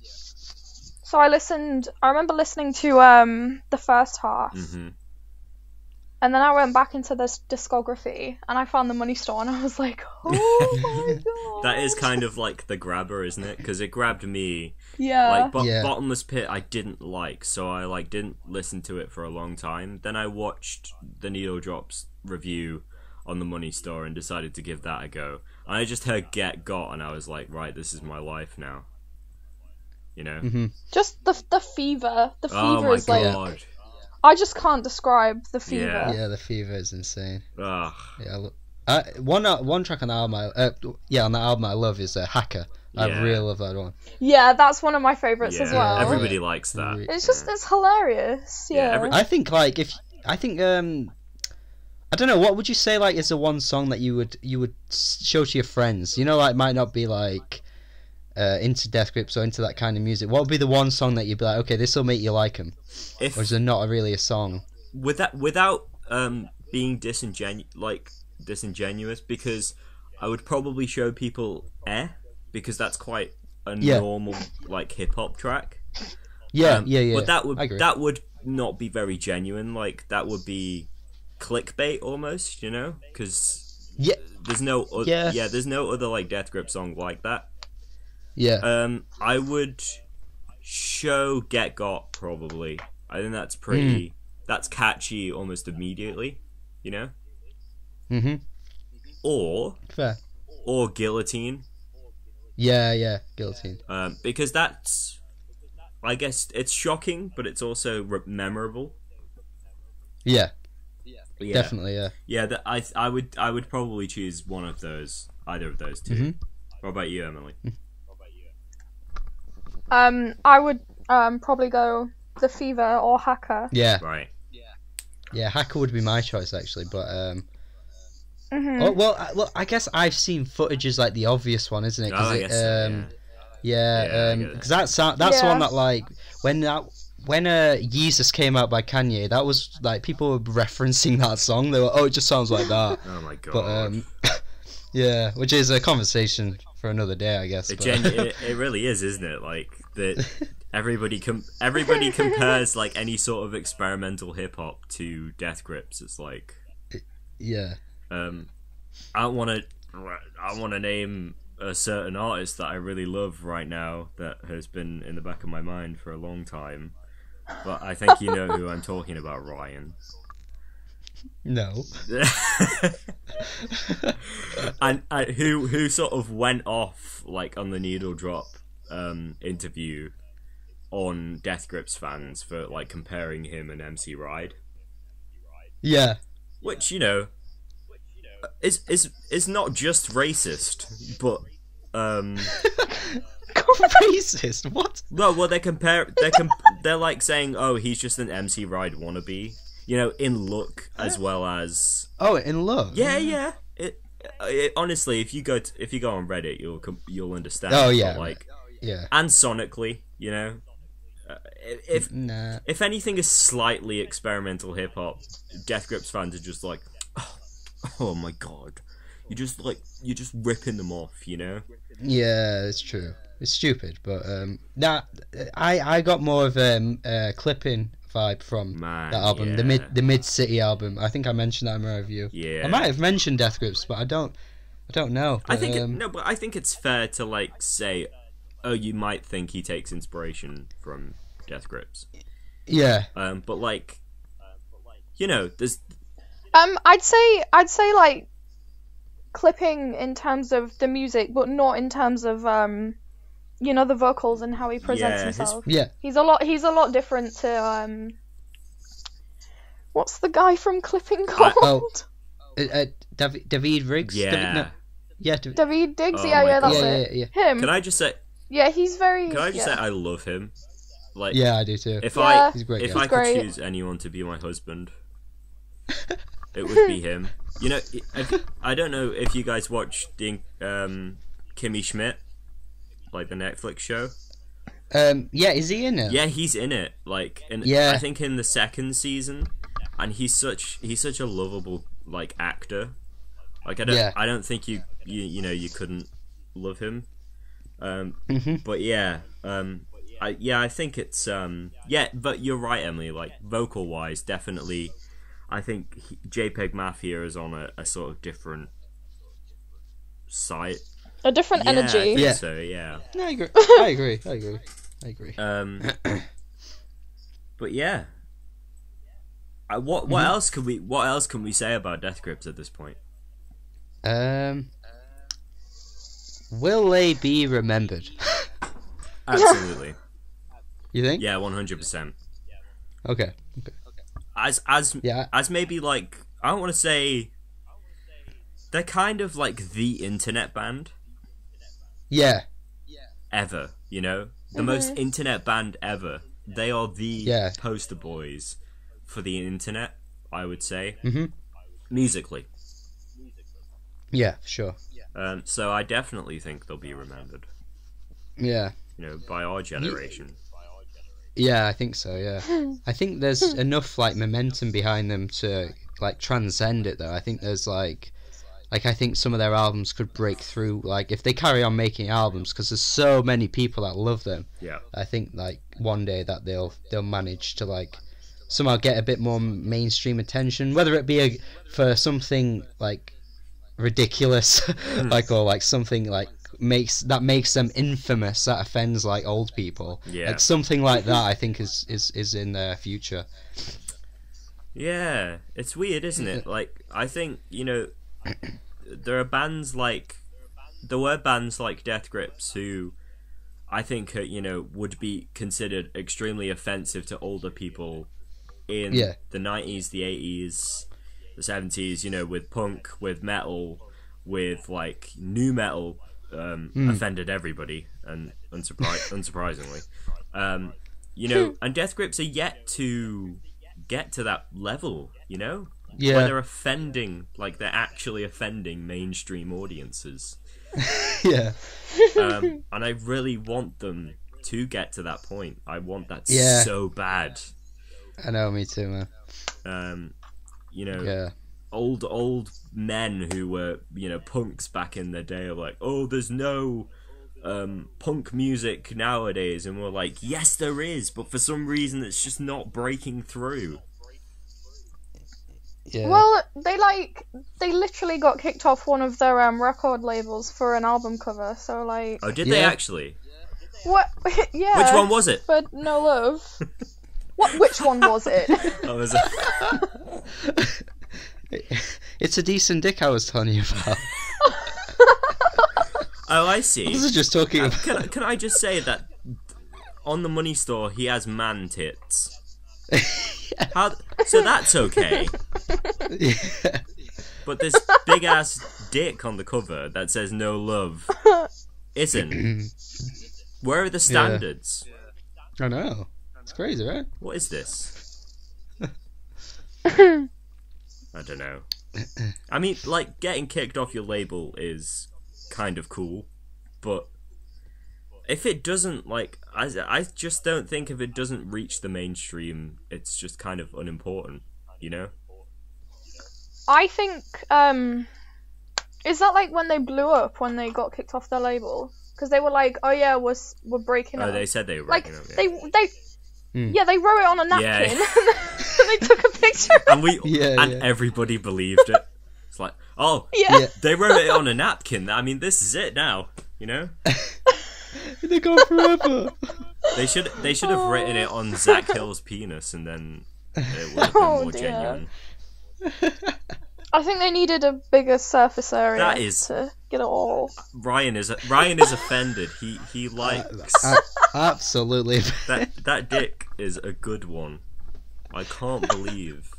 So I listened. I remember listening to um the first half, hmm and then I went back into this discography, and I found the Money Store, and I was like, oh my god. That is kind of like the grabber, isn't it? Because it grabbed me. yeah. Like bo- Yeah. bottomless pit, I didn't like, so I like didn't listen to it for a long time. Then I watched the Needle Drops review on the Money Store and decided to give that a go. And I just heard Get Got, and I was like, right, this is my life now. You know? hmm Just the the fever. The fever Oh my is like god. I just can't describe the fever. Yeah. Yeah, the fever is insane. Ugh. Yeah. I lo- I, one uh, one track on the album, I, uh, yeah, on the album I love is uh, Hacker. I really love that one. Yeah, that's one of my favorites Yeah, as well. everybody likes that. It's just it's hilarious. Yeah, Yeah. every- I think like if I think um I don't know what would you say like is the one song that you would you would show to your friends you know like might not be like uh, into Death Grips or into that kind of music what would be the one song that you'd be like okay this will make you like them? If or is there not really a song with that without um being disingenu like disingenuous because I would probably show people eh because that's quite a Yeah. normal like hip hop track. yeah Um, yeah yeah But that would that would not be very genuine. Like that would be clickbait almost, you know? Because yeah there's no o- Yeah. yeah there's no other like Death Grip song like that. Yeah Um, I would show Get Got probably. I think that's pretty. Hmm. That's catchy almost immediately, you know. mm-hmm Or fair or Guillotine, yeah yeah Guillotine. um, because that's. I guess it's shocking, but it's also re- memorable. yeah, Yeah, definitely yeah Yeah, that I I would I would probably choose one of those, either of those 2 Mhm. What about you, Emily? Um, I would um probably go the fever or hacker. yeah Right. yeah Yeah, Hacker would be my choice actually but um hmm oh, well I, well I guess I've seen footages like the obvious one isn't it Oh, 'Cause I it, guess so, um, yeah. Yeah, Yeah, um get that's that's the one that like when that when uh Jesus came out by Kanye, that was like people were referencing that song. They were, oh, it just sounds like that. Oh my god. but um, yeah, which is a conversation for another day, I guess. It, but- gen- it, it really is, isn't it? Like that everybody com- everybody compares like any sort of experimental hip hop to Death Grips. It's like yeah, um, I want to I want to name a certain artist that I really love right now that has been in the back of my mind for a long time. But I think you know who I'm talking about, Ryan. no, and, and who who sort of went off like on the needle drop um, interview on Death Grips fans for like comparing him and MC Ride, yeah, which you know is is is not just racist, but um, racist. What? well, well they compare they're comp- they're like saying oh he's just an MC Ride wannabe, you know, in look as well as Oh, in look. Yeah, yeah. It, it honestly, if you go to, if you go on Reddit, you'll com- you'll understand. Oh, but, yeah, like yeah. and sonically, you know, uh, if Nah. if anything is slightly experimental hip hop, Death Grips fans are just like, oh, oh my god, you just like you're just ripping them off, you know. Yeah, it's true. It's stupid, but um, nah, I I got more of um uh, clipping vibe from Man, that album, the mid the Mid City album. I think I mentioned that in my review. Yeah. I might have mentioned Death Grips, but I don't. I don't know. I but, think it, um, no, but I think it's fair to like say, oh, you might think he takes inspiration from Death Grips, Yeah, um, but like, you know, there's Um, I'd say I'd say like clipping in terms of the music, but not in terms of um you know the vocals and how he presents Yeah, his- himself. Yeah. He's a lot. He's a lot different to um. What's the guy from Clipping called? oh. Uh, uh, David, David Riggs. Yeah. David, no. Yeah. David, David Diggs. Oh yeah, my yeah, that's yeah, it. yeah, yeah. Him. Can I just say? Yeah, he's very. Can I just yeah. say I love him? Like, Yeah, I do too. if Yeah. I He's a great if guy. I could choose anyone to be my husband, it would be him. You know, if, I don't know if you guys watched the um, Kimmy Schmidt, like the Netflix show. Um, yeah, is he in it? Yeah, he's in it. Like, in, Yeah. I think in the second season, and he's such he's such a lovable like actor. Like, I don't Yeah. I don't think you you you know you couldn't love him. Um, Mhm. but yeah, um, I yeah I think it's um yeah, but you're right, Emily. Like vocal wise, definitely, I think he, JPEG Mafia is on a, a sort of different site. a different Yeah, I energy. think Yeah. So yeah. No, I agree. I agree. I agree. I agree. Um, but yeah, I, what what Mm-hmm. else can we what else can we say about Death Grips at this point? Um, will they be remembered? Absolutely, you think? yeah, one hundred percent. Okay. Okay. As as Yeah. as maybe like I don't want to say they're kind of like the internet band Yeah. ever. You know, the most internet band ever. They are the Yeah. poster boys for the internet. I would say Mhm. musically. Yeah. Sure. Um, so I definitely think they'll be remembered. Yeah. You know, by our generation. Yeah, I think so. Yeah, I think there's enough like momentum behind them to like transcend it. Though I think there's like, like I think some of their albums could break through. Like if they carry on making albums, because there's so many people that love them. Yeah. I think like one day that they'll they'll manage to like somehow get a bit more mainstream attention, whether it be a, for something like ridiculous, like or like something like makes that makes them infamous that offends like old people. Yeah. Like something like that, I think is is is in their future. Yeah, it's weird, isn't it? Like, I think you know, there are bands like there were bands like Death Grips who I think uh, you know would be considered extremely offensive to older people in Yeah. the nineties, the eighties, the seventies. You know, with punk, with metal, with like new metal, um, offended everybody, and unsurpri- unsurprisingly, um, you know, and Death Grips are yet to get to that level. You know, where they're offending, like they're actually offending mainstream audiences. yeah, Um, and I really want them to get to that point. I want that Yeah. so bad. I know, me too, man. Um, you know, Yeah, old old men who were you know punks back in the day are like, oh, there's no um, punk music nowadays, and we're like, yes, there is, but for some reason it's just not breaking through. yeah. Well, they like they literally got kicked off one of their um record labels for an album cover. So like, Oh, did they actually? what? yeah. Which one was it? For no love. what? Which one was it? Oh, was it? it's a decent dick I was telling you about. Oh, I see. This is just talking about. can, I- can I just say that on the money store he has man tits? How, so that's okay. yeah. But this big ass dick on the cover that says no love isn't. Where are the standards? I know. It's crazy, right? What is this? I don't know. I mean, like, getting kicked off your label is kind of cool, but if it doesn't, like, I, I just don't think if it doesn't reach the mainstream, it's just kind of unimportant, you know? I think um, is that like when they blew up when they got kicked off their label because they were like, oh yeah, we're we're breaking Oh, up. they said they were like up, yeah. they they. Hmm. Yeah, they wrote it on a Yeah. napkin. and they took a picture. and we Yeah, and yeah. everybody believed it. It's like, oh, Yeah. Yeah. they wrote it on a napkin. I mean, this is it now. You know, They go forever. they should they should have written it on Zach Hill's penis, and then it would have been Oh, more dear. genuine. I think they needed a bigger surface area. That is- To... Get it all. Ryan is Ryan is offended. He he likes A- absolutely. that that dick is a good one. I can't believe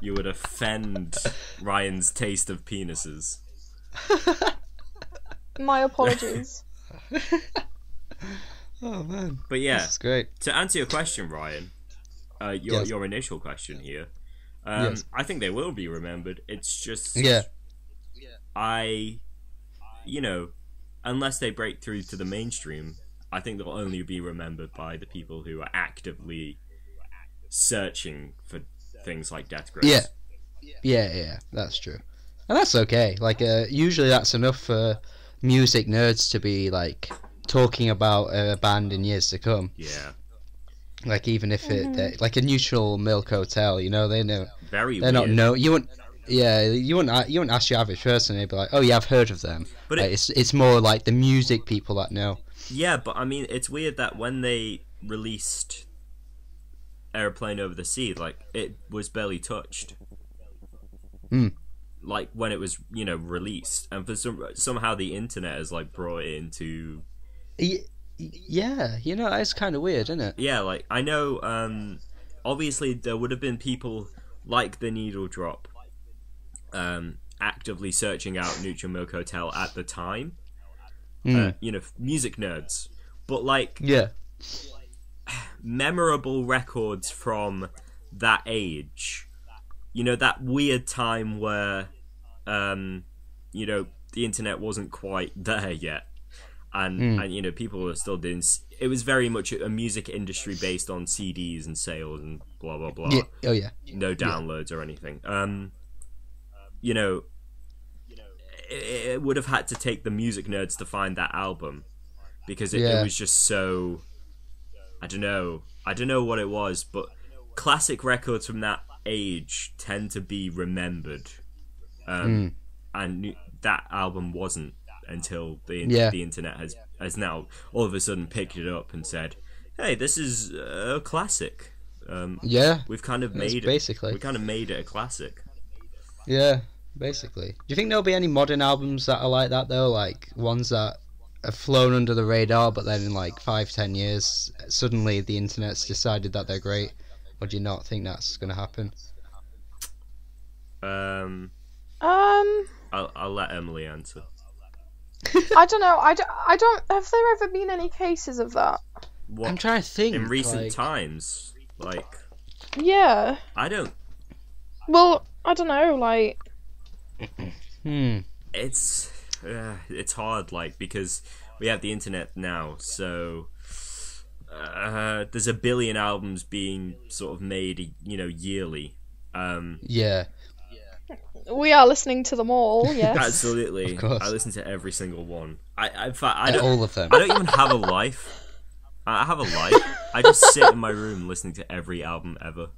you would offend Ryan's taste of penises. My apologies. oh man, But yeah, this is great. to answer your question, Ryan, uh, your Yes. your initial question here, um, Yes. I think they will be remembered. It's just Yeah, I, you know, unless they break through to the mainstream, I think they'll only be remembered by the people who are actively searching for things like death grips. Yeah. yeah, yeah. That's true, and that's okay. Like, uh, usually that's enough for music nerds to be like talking about a band in years to come. Yeah. Like, even if it they- like a neutral milk hotel, you know, they know Very they're weird. not know you wouldn't. Yeah, you wouldn't. You wouldn't ask your average person. They'd be like, "Oh yeah, I've heard of them." But Like, it- it's it's more like the music people that know. Yeah, but I mean, it's weird that when they released Airplane Over the Sea, like it was barely touched. Hmm. Like when it was, you know, released, and for some somehow the internet has like brought it into. Yeah, you know, it's kind of weird, isn't it? Yeah, like I know. um Obviously, there would have been people like the Needle Drop, um, actively searching out Neutral Milk Hotel at the time. Mm. Uh, you know, music nerds, but like yeah, memorable records from that age. You know, that weird time where, um, you know, the internet wasn't quite there yet. And, Mm. and you know, people were still doing. It was very much a music industry based on CDs and sales and blah blah blah. yeah, oh yeah, No downloads or anything. Um, you know, it, it would have had to take the music nerds to find that album because it, Yeah. it was just so. I don't know. I don't know what it was, but classic records from that age tend to be remembered, um, and that album wasn't until the Yeah. the internet has has now all of a sudden picked it up and said, "Hey, this is a classic." Um, yeah, we've kind of made basically. it. We kind of made it a classic. yeah. Basically, do you think there'll be any modern albums that are like that though? Like ones that have flown under the radar, but then in like five, ten years, suddenly the internet's decided that they're great. Or do you not think that's going to happen? Um, Um, I'll I'll let Emily answer. I don't know. I don't, I don't. Have there ever been any cases of that? What I'm trying to think. in recent like- times? Like, Yeah. I don't. Well, I don't know. Like, Hmm. It's uh, it's hard, like because we have the internet now, so. Uh, there's a billion albums being sort of made, you know, yearly. Um, Yeah. Yeah. We are listening to them all. Yes. absolutely, Of course. I listen to every single one. I, I, in fact, I don't, all of them. I don't even have a life. I have a life. I just sit in my room listening to every album ever.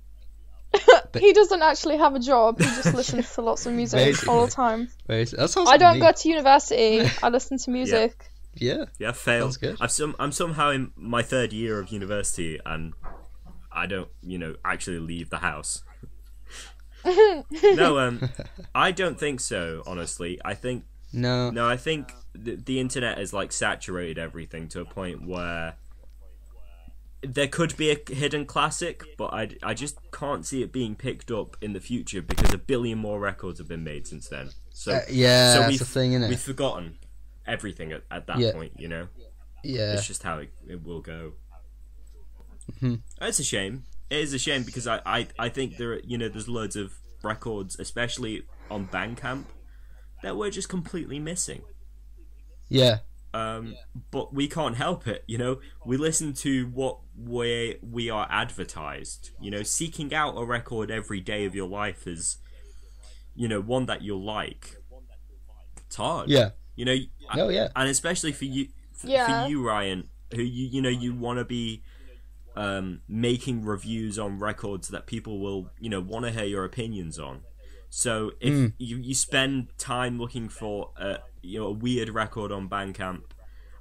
He doesn't actually have a job. He just listens to lots of music all the time. Very- That I don't me. go to university. I listen to music. Yeah. Yeah, I failed. Sounds good. I'm some I'm somehow in my third year of university and I don't, you know, actually leave the house. no, um I don't think so, honestly. I think No. no, I think the, the internet has like saturated everything to a point where there could be a hidden classic, but I, I just can't see it being picked up in the future because a billion more records have been made since then. So Uh, yeah, so that's we've, the thing, innit? we've forgotten everything at, at that Yeah. point, you know? Yeah. It's just how it, it will go. Mhm. It's a shame. It is a shame because I, I, I think there are, you know there's loads of records, especially on Bandcamp, that we're just completely missing. Yeah. Um, but we can't help it, you know. We listen to what we we are advertised. You know, seeking out a record every day of your life is, you know, one that you'll like. It's hard. Yeah. You know. Oh, yeah. And especially for you, for, Yeah. for you, Ryan, who you you know you want to be um, making reviews on records that people will you know want to hear your opinions on. So if Mm. you, you spend time looking for a you know a weird record on Bandcamp,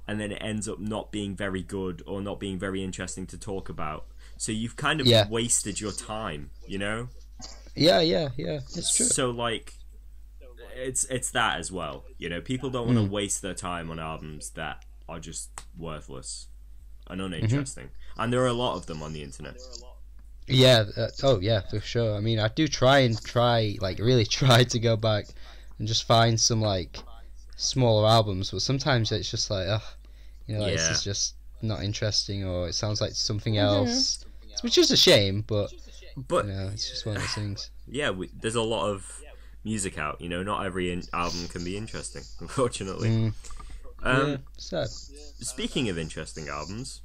and then it ends up not being very good or not being very interesting to talk about, so you've kind of Yeah. wasted your time. You know. Yeah, yeah, yeah. It's true. So like, it's it's that as well. You know, people don't want to waste their time on albums that are just worthless and uninteresting. And there are a lot of them on the internet. Yeah. Uh, oh, yeah, for sure. I mean, I do try and try, like, really try to go back and just find some like smaller albums, but sometimes it's just like, ugh, you know, like, this is just not interesting, or it sounds like something Mhm. else, which is a shame. But But you know, it's just one of those things. yeah, we, there's a lot of music out. You know, not every in- album can be interesting, unfortunately. Mm, Um, yeah, sad. Speaking of interesting albums,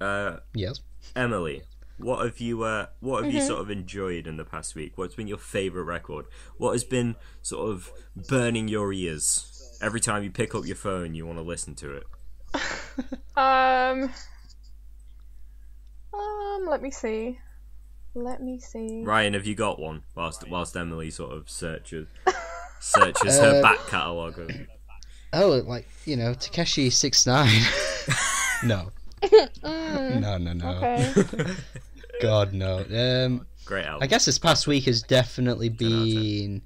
uh, Yes. Emily, what have you uh, what have you Mhm. sort of enjoyed in the past week? What's been your favorite record? What has been sort of burning your ears every time you pick up your phone? You want to listen to it. Um. Um. Let me see. Let me see. Ryan, have you got one? Whilst whilst Emily sort of searches searches her Uh, back catalogue. Of... Oh, like you know, Tekashi Six Nine. no, Mm, no, no, no. okay. God no. Um, Great album. I guess this past week has definitely 10 10. been.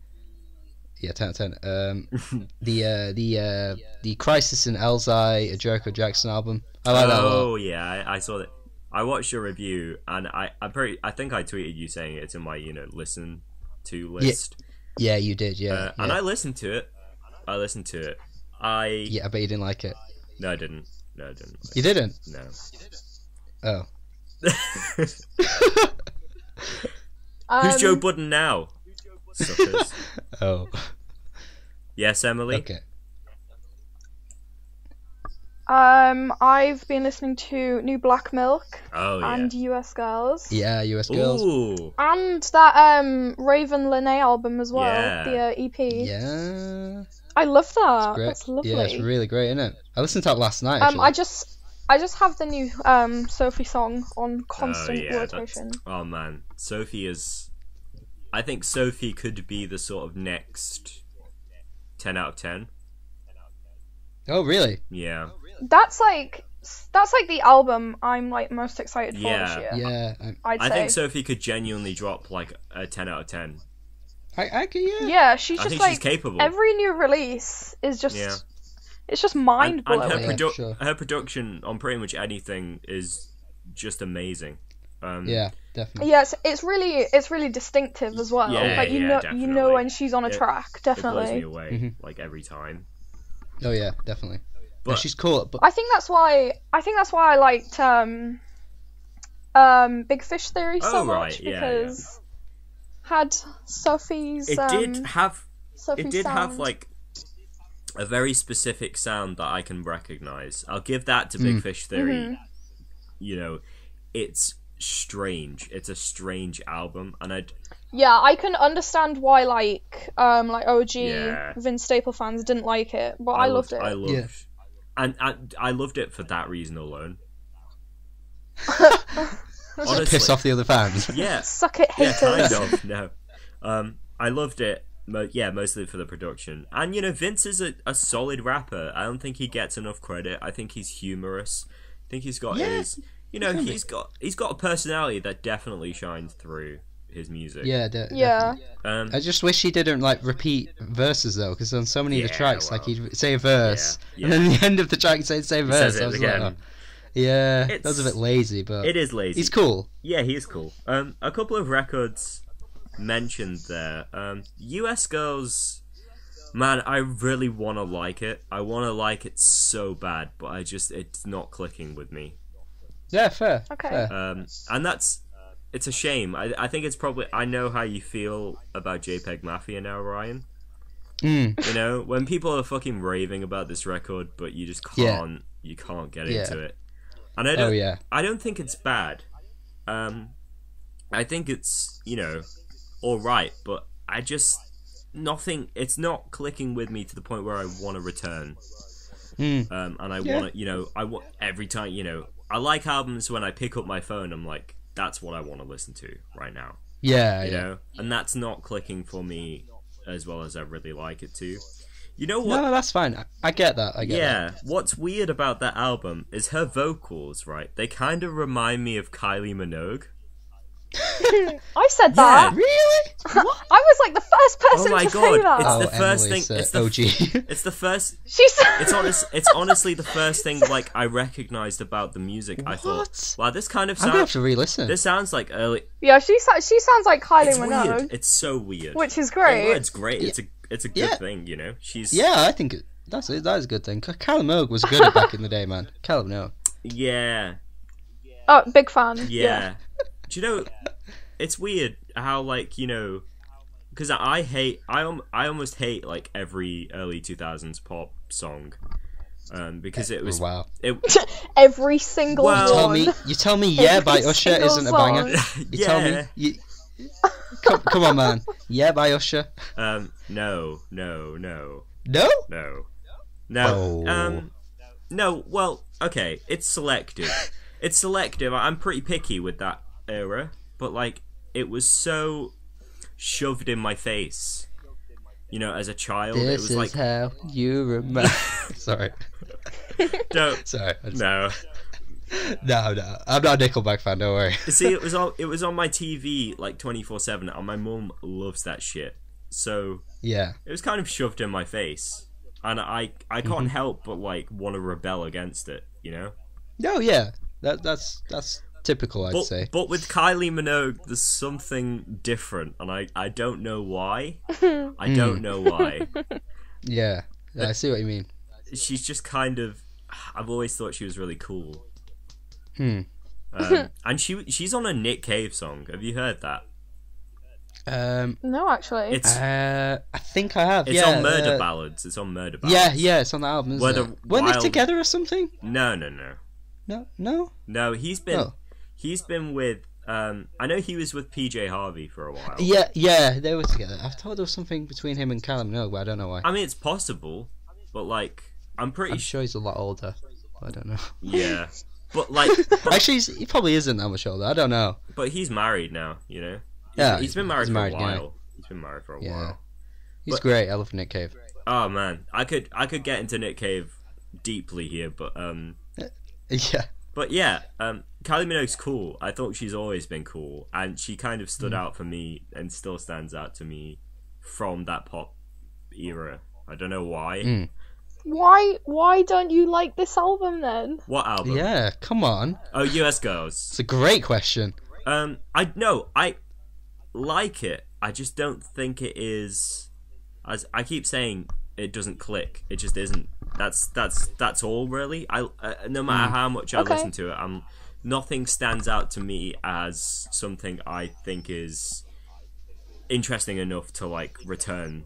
Yeah, ten out of ten. Um, the uh, the uh, the Khrysis and Elzhi, a Jericho Jackson album. I like that oh yeah, I, I saw that. I watched your review, and I I'm pretty. I think I tweeted you saying it's in my you know listen to list. Yeah, you did. Yeah, Uh, yeah. and I listened to it. I listened to it. I yeah, I bet you didn't like it. no, I didn't. No, I didn't. You didn't. No. Oh. Um, Who's Joe Budden now? Suckers. oh. yes, Emily. Okay. Um, I've been listening to New Black Milk Oh yeah. and US Girls. Yeah, US Girls. Ooh. And that um Ravyn Lenae album as well, Yeah. the uh, EP. Yeah. I love that. Great. That's lovely. Yeah, it's really great, isn't it? I listened to that last night. um, I just I just have the new um Sophie song on constant oh, yeah, rotation. Oh man, Sophie is. I think Sophie could be the sort of next ten out of ten. Oh, really? Yeah. That's like that's like the album I'm like most excited for Yeah. this year. Yeah. I, I'd I say. think Sophie could genuinely drop like a ten out of ten. I, I could, yeah. Yeah, she's I just think like she's capable. every new release is just Yeah. It's just and, mind and her, blowing. Yeah, sure. her production on pretty much anything is just amazing. Um, Yeah, definitely. Yeah, it's, it's really it's really distinctive as well. Yeah, like you yeah, know you know when she's on a It- track, It blows me definitely. away Mhm. like every time. Oh, yeah, definitely. But no, she's cool, but I think that's why I think that's why I liked um um Big Fish Theory so Oh, right, much yeah, yeah. because had Sophie's it um, did have Sophie's it did have sound. like a very specific sound that I can recognize. I'll give that to Big Mm. Fish Theory. Mhm. You know, it's strange. It's a strange album, and I yeah I can understand why like um like OG Yeah. Vince Staple fans didn't like it, but I, loved, it. I loved, Yeah. and, and I loved it for that reason alone. just honestly. piss off the other fans. Yeah, Suck it, yeah, haters. kind of. No, um, I loved it. Mo- yeah, mostly for the production, and you know, Vince is a, a solid rapper. I don't think he gets enough credit. I think he's humorous. I think he's got Yeah, his, you know, he's got he's got a personality that definitely shines through his music. yeah, de- Yeah. definitely. Um, I just wish he didn't like repeat verses though, because on so many of the Yeah, tracks, like he'd say a verse, Yeah, and then the end of the track he'd say the same verse. says I it was again. like, oh. yeah, It's- that was a bit lazy, but It is lazy. he's cool. Yeah, he is cool. Um, a couple of records mentioned there. Um, U.S. Girls, man, I really want to like it. I want to like it so bad, but I just it's not clicking with me. Yeah, fair. Okay. fair. Um, and that's it's a shame. I I think it's probably I know how you feel about JPEG Mafia now, Ryan. Mm, You know when people are fucking raving about this record, but you just can't yeah. you can't get Yeah. into it. And I don't oh yeah. I don't think it's bad. Um, I think it's you know all right, but I just nothing. It's not clicking with me to the point where I want to return. Mm, Um, and I Yeah. want to, you know, I want every time, you know, I like albums when I pick up my phone. I'm like, that's what I want to listen to right now, yeah, you yeah. know, and that's not clicking for me as well as I really like it to. You know what? No, that's fine. I, I get that. I get yeah, what's weird about that album is her vocals, right? They kind of remind me of Kylie Minogue. I said that. Really? I was like the first Oh person my to say god! that. It's Oh, the first Emily's, thing. uh, It's the OG. It's the first. She said. It's honest. It's honestly the first thing like I recognized about the music. I thought, wow, this kind of I'm gonna have to re-listen. This sounds like early. Yeah, she sa- she sounds like Kylie It's Minogue, weird. It's so weird. which is Well, great. it's great. It's a it's a good Yeah. thing, you know. She's Yeah, I think it, that's it. That is a good thing. Callum Minogue was good back in the day, man. Callum Minogue. yeah Oh, big fan. yeah. Do you know? It's weird how like you know, because I hate I am I almost hate like every early two thousands pop song, um because it was wow. it Every single Well- Tell me, you tell me, yeah by Usher isn't a banger. song. You tell me, you, come, come on, man. Yeah by Usher. um no no no No. no no Oh. um no well okay it's selective it's selective I'm pretty picky with that era but like it was so shoved in my face you know as a child it This was is like how you remember. Sorry, don't sorry. No No, no. I'm not a Nickelback fan. Don't worry. see it was on it was on my TV like 24/7 and my mum loves that shit so Yeah. it was kind of shoved in my face and I I can't Mm-hmm. help but like want to rebel against it you know No, yeah. That that's that's typical. I'd but, say. but with Kylie Minogue there's something different and I I don't know why I don't know why Yeah. yeah. I see what you mean. she's just kind of I've always thought she was really cool Hmm. um, and she she's on a Nick Cave song have you heard that Um. No, actually. it's Uh. I think I have. it's yeah. on Murder uh, Ballads it's on Murder Ballads Yeah, yeah, it's on the album. Isn't Where it? the Weren't they wild- together or something? no no no No, no. No, he's been Oh. He's been with um I know he was with PJ Harvey for a while. Yeah, yeah, they were together. I've thought there was something between him and Callum No, but I don't know why. I mean it's possible, but like I'm pretty I'm sure he's a lot older. I don't know. yeah. But like but, Actually, he's, he probably isn't that much older. I don't know. but he's married now, you know. He's, Yeah, he's been married he's for married a while. He's been married for a Yeah. while. He's But- great. I love Nick Cave. Oh man, I could I could get into Nick Cave deeply here, but um Yeah. But yeah, um Kylie Minogue's cool. I thought she's always been cool and she kind of stood Mm. out for me and still stands out to me from that pop era. I don't know why. Mm. Why why don't you like this album then? What album? Yeah. Come on. Oh, US Girls. It's a great question. Um, I no, I like it. I just don't think it is. As I keep saying, it doesn't click. It just isn't. That's that's that's all really. I uh, no matter how much I Okay. listen to it, I'm nothing stands out to me as something I think is interesting enough to like return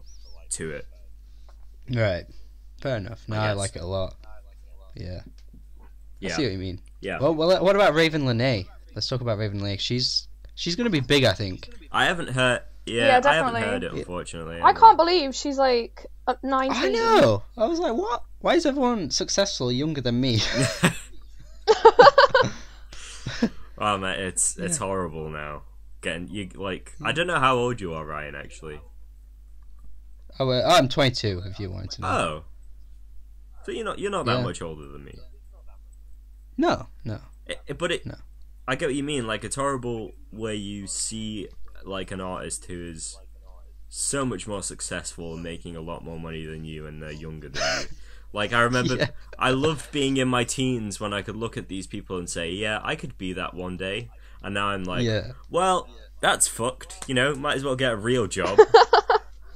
to it. Right. Fair enough. No, I, guess. like it a lot. Yeah. I see what you mean. yeah. Well, well, what about Ravyn Lenae? Let's talk about Ravyn Lenae. She's she's gonna be big, I think. I haven't heard. Yeah, Yeah, definitely. I haven't heard it unfortunately. I can't believe she's like at 19. I know. I was like, what? Why is everyone successful younger than me? Oh man, it's it's horrible now. Getting you like I don't know how old you are, Ryan. Actually. oh, uh, I'm 22. If you wanted to know. Oh. So you're not you're not that Yeah. much older than me. No, no. It, it- but it. No. I get what you mean. Like it's horrible where you see like an artist who is so much more successful and making a lot more money than you, and they're younger than you. Like I remember, Yeah. I loved being in my teens when I could look at these people and say, "Yeah, I could be that one day." And now I'm like, yeah. "Well, that's fucked." You know, might as well get a real job.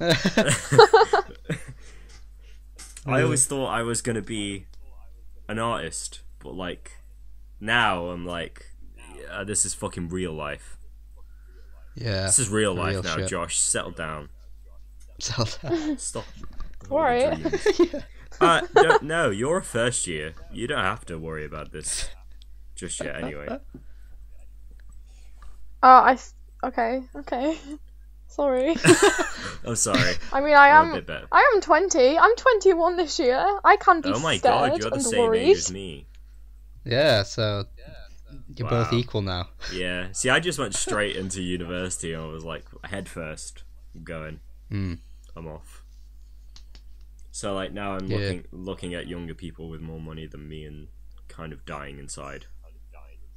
I always thought I was gonna be an artist, but like now I'm like, yeah, this is fucking real life. Yeah. This is real Real life now, shit. Josh. Settle down. Zelda. Stop. Alright. yeah. Uh, no, no, you're a first year. You don't have to worry about this just yet. Anyway, Oh, I. Okay, okay. Sorry. I'm sorry. I mean, I I'm a bit better. I am 20. I'm 21 this year. I can't be Oh my scared god, you're the and same worried. age as me. Yeah. So you're both equal now. Yeah. See, I just went straight into university I was like, head first. I'm going. Hmm. I'm off. So like now I'm Yeah. looking looking at younger people with more money than me and kind of dying inside.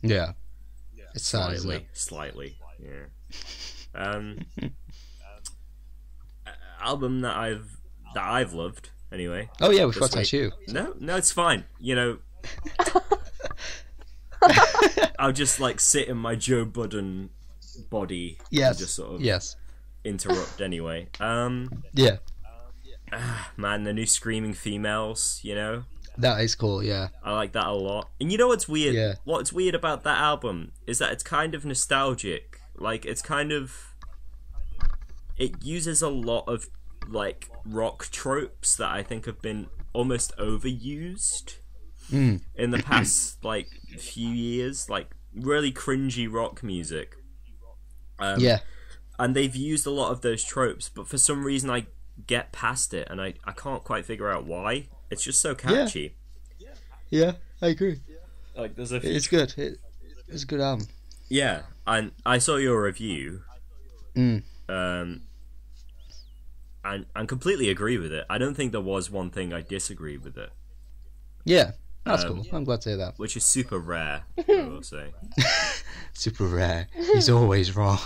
Yeah. It's sad, Slightly, it? slightly. Yeah. Um, album that I've that I've loved anyway. Oh yeah, we This forgot to week. you. No, no, it's fine. You know, I'll just like sit in my Joe Budden body Yes. and just sort of Yes. interrupt anyway. Um, Yeah. man, the new screaming females. You know, That is cool. Yeah. I like that a lot. And you know what's weird? Yeah. What's weird about that album is that it's kind of nostalgic. Like it's kind of it uses a lot of like rock tropes that I think have been almost overused Mm. in the past like few years, like really cringy rock music. Um, Yeah. and they've used a lot of those tropes, but for some reason I get past it and I, I can't quite figure out why. It's just so catchy. Yeah. yeah I agree. Like there's a few It's good. It, it's a good album. Yeah, and I saw your review, Mm. um, and and completely agree with it. I don't think there was one thing I disagreed with it, Yeah. That's Um, cool. I'm glad to hear that. which is super rare. I will say. Super rare. He's always wrong.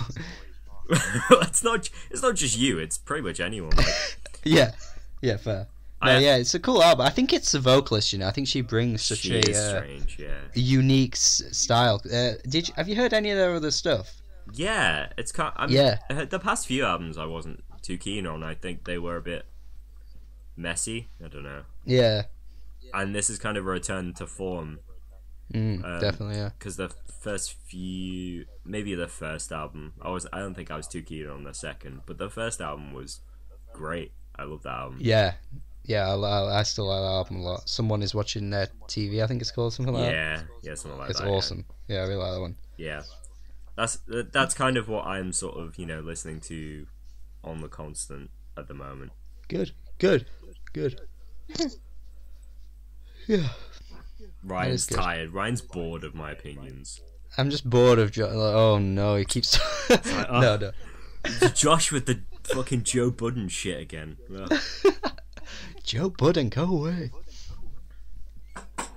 it's not. It's not just you. It's pretty much anyone. Like, yeah. Yeah. Fair. No, I- yeah, it's a cool album. I think it's the vocalist. You know, I think she brings such she a is uh, strange. Yeah. unique s- style. Uh, did you, have you heard any of their other stuff? Yeah, it's kind. I mean, Yeah. uh, The past few albums I wasn't too keen on. I think they were a bit messy. I don't know. Yeah. And this is kind of a return to form Mm, Um, definitely. Yeah. because the first few, maybe the first album, I was. I don't think I was too keen on the second, but the first album was great. I love that album. Yeah. Yeah. I, I, still like that album a lot. Someone is watching their TV. I think it's called something like that. yeah, yeah, something like It's that. yeah. awesome. Yeah, I really like that one. Yeah, that's that's kind of what I'm sort of you know listening to on the constant at the moment. Good. Good. Good. Yeah. Ryan's tired. Ryan's bored of my opinions. I'm just bored of Joe. Like, oh no, he keeps. oh. no, uh, no. Josh with the fucking Joe Budden shit again. Well, Joe Budden, go away.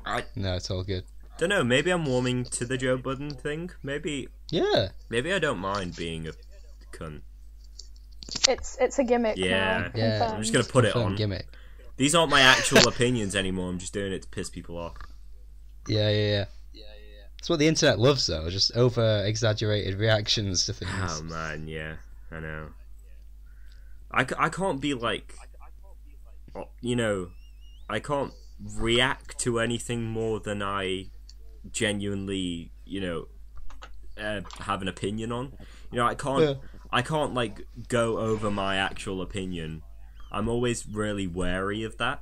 I No, it's all good. don't know. Maybe I'm warming to the Joe Budden thing. Maybe Yeah. maybe I don't mind being a cunt. It's it's a gimmick. Yeah. now, Yeah. confirmed. I'm just gonna put it on. gimmick. These aren't my actual opinions anymore. I'm just doing it to piss people off. Yeah, yeah, yeah. That's what the internet loves, though. Just over exaggerated reactions to things. Oh man, yeah, I know. I, I can't be like, you know, I can't react to anything more than I genuinely, you know, uh, have an opinion on. You know, I can't, Yeah. I can't like go over my actual opinion. I'm always really wary of that.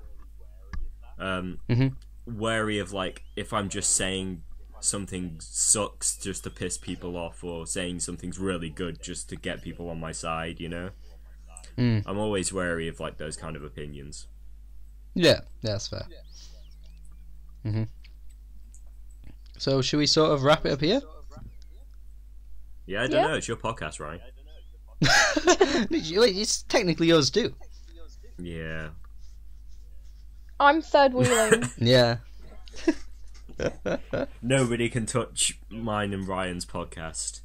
Um, Mhm. wary of like if I'm just saying something sucks just to piss people off or saying something's really good just to get people on my side, you know? Mm. I'm always wary of like those kind of opinions. Yeah, yeah, that's fair. hmm So, should we sort of wrap it up here? Yeah, I don't Yeah. know, it's your podcast, right? it's technically yours too. Yeah. I'm third wheeling. Yeah. Nobody can touch mine and Ryan's podcast.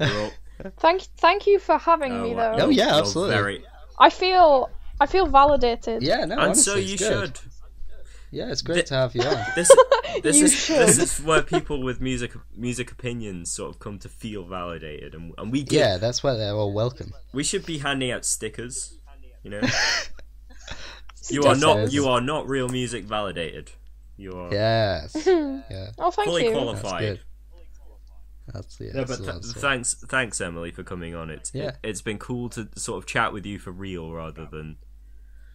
All- thank thank you for having oh, me though. Oh, yeah, absolutely. very- I feel I feel validated. yeah, no, and honestly, so you should. Yeah, it's great Th- to have you on. This this You is should. this is where people with music music opinions sort of come to feel validated, and and we give, Yeah, that's why they're all welcome. we should be handing out stickers. You know, you are not Stickers. you are not real music validated. You are Yes. Yeah, Oh, thank fully you. qualified. good. that's yeah. No, that's but th- lot of- thanks, thanks, Emily, for coming on. It's Yeah. it, it's been cool to sort of chat with you for real rather than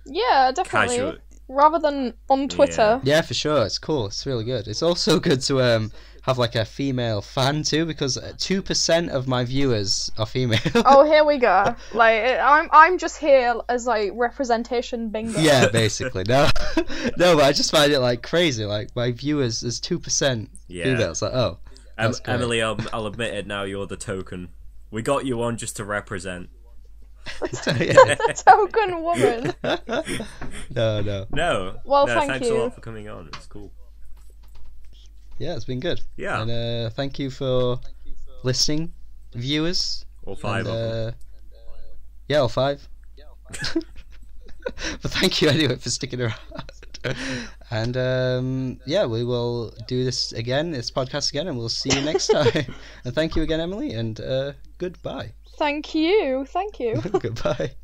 Yeah, definitely. casual. Rather than on Twitter. Yeah, for sure. It's cool. It's really good. It's also good to um have like a female fan too, because two percent of my viewers are female. Oh, here we go. Like I'm I'm just here as like representation bingo. yeah, basically. No, no, but I just find it like crazy. Like my viewers is two percent Yeah. female. It's like, oh, Em- great. Emily, I'll, I'll admit it now. You're the token. We got you on just to represent. The token woman. no, no. No, Well, no, thank thanks you. a lot for coming on. It's cool. Yeah, it's been good. Yeah, And uh, thank you for listening viewers. All five and, of them. uh, Yeah, all five. but thank you anyway for sticking around. and um, yeah, we will do this again, this podcast again, and we'll see you next time. and thank you again, Emily, and uh, goodbye. Thank you. Thank you. goodbye.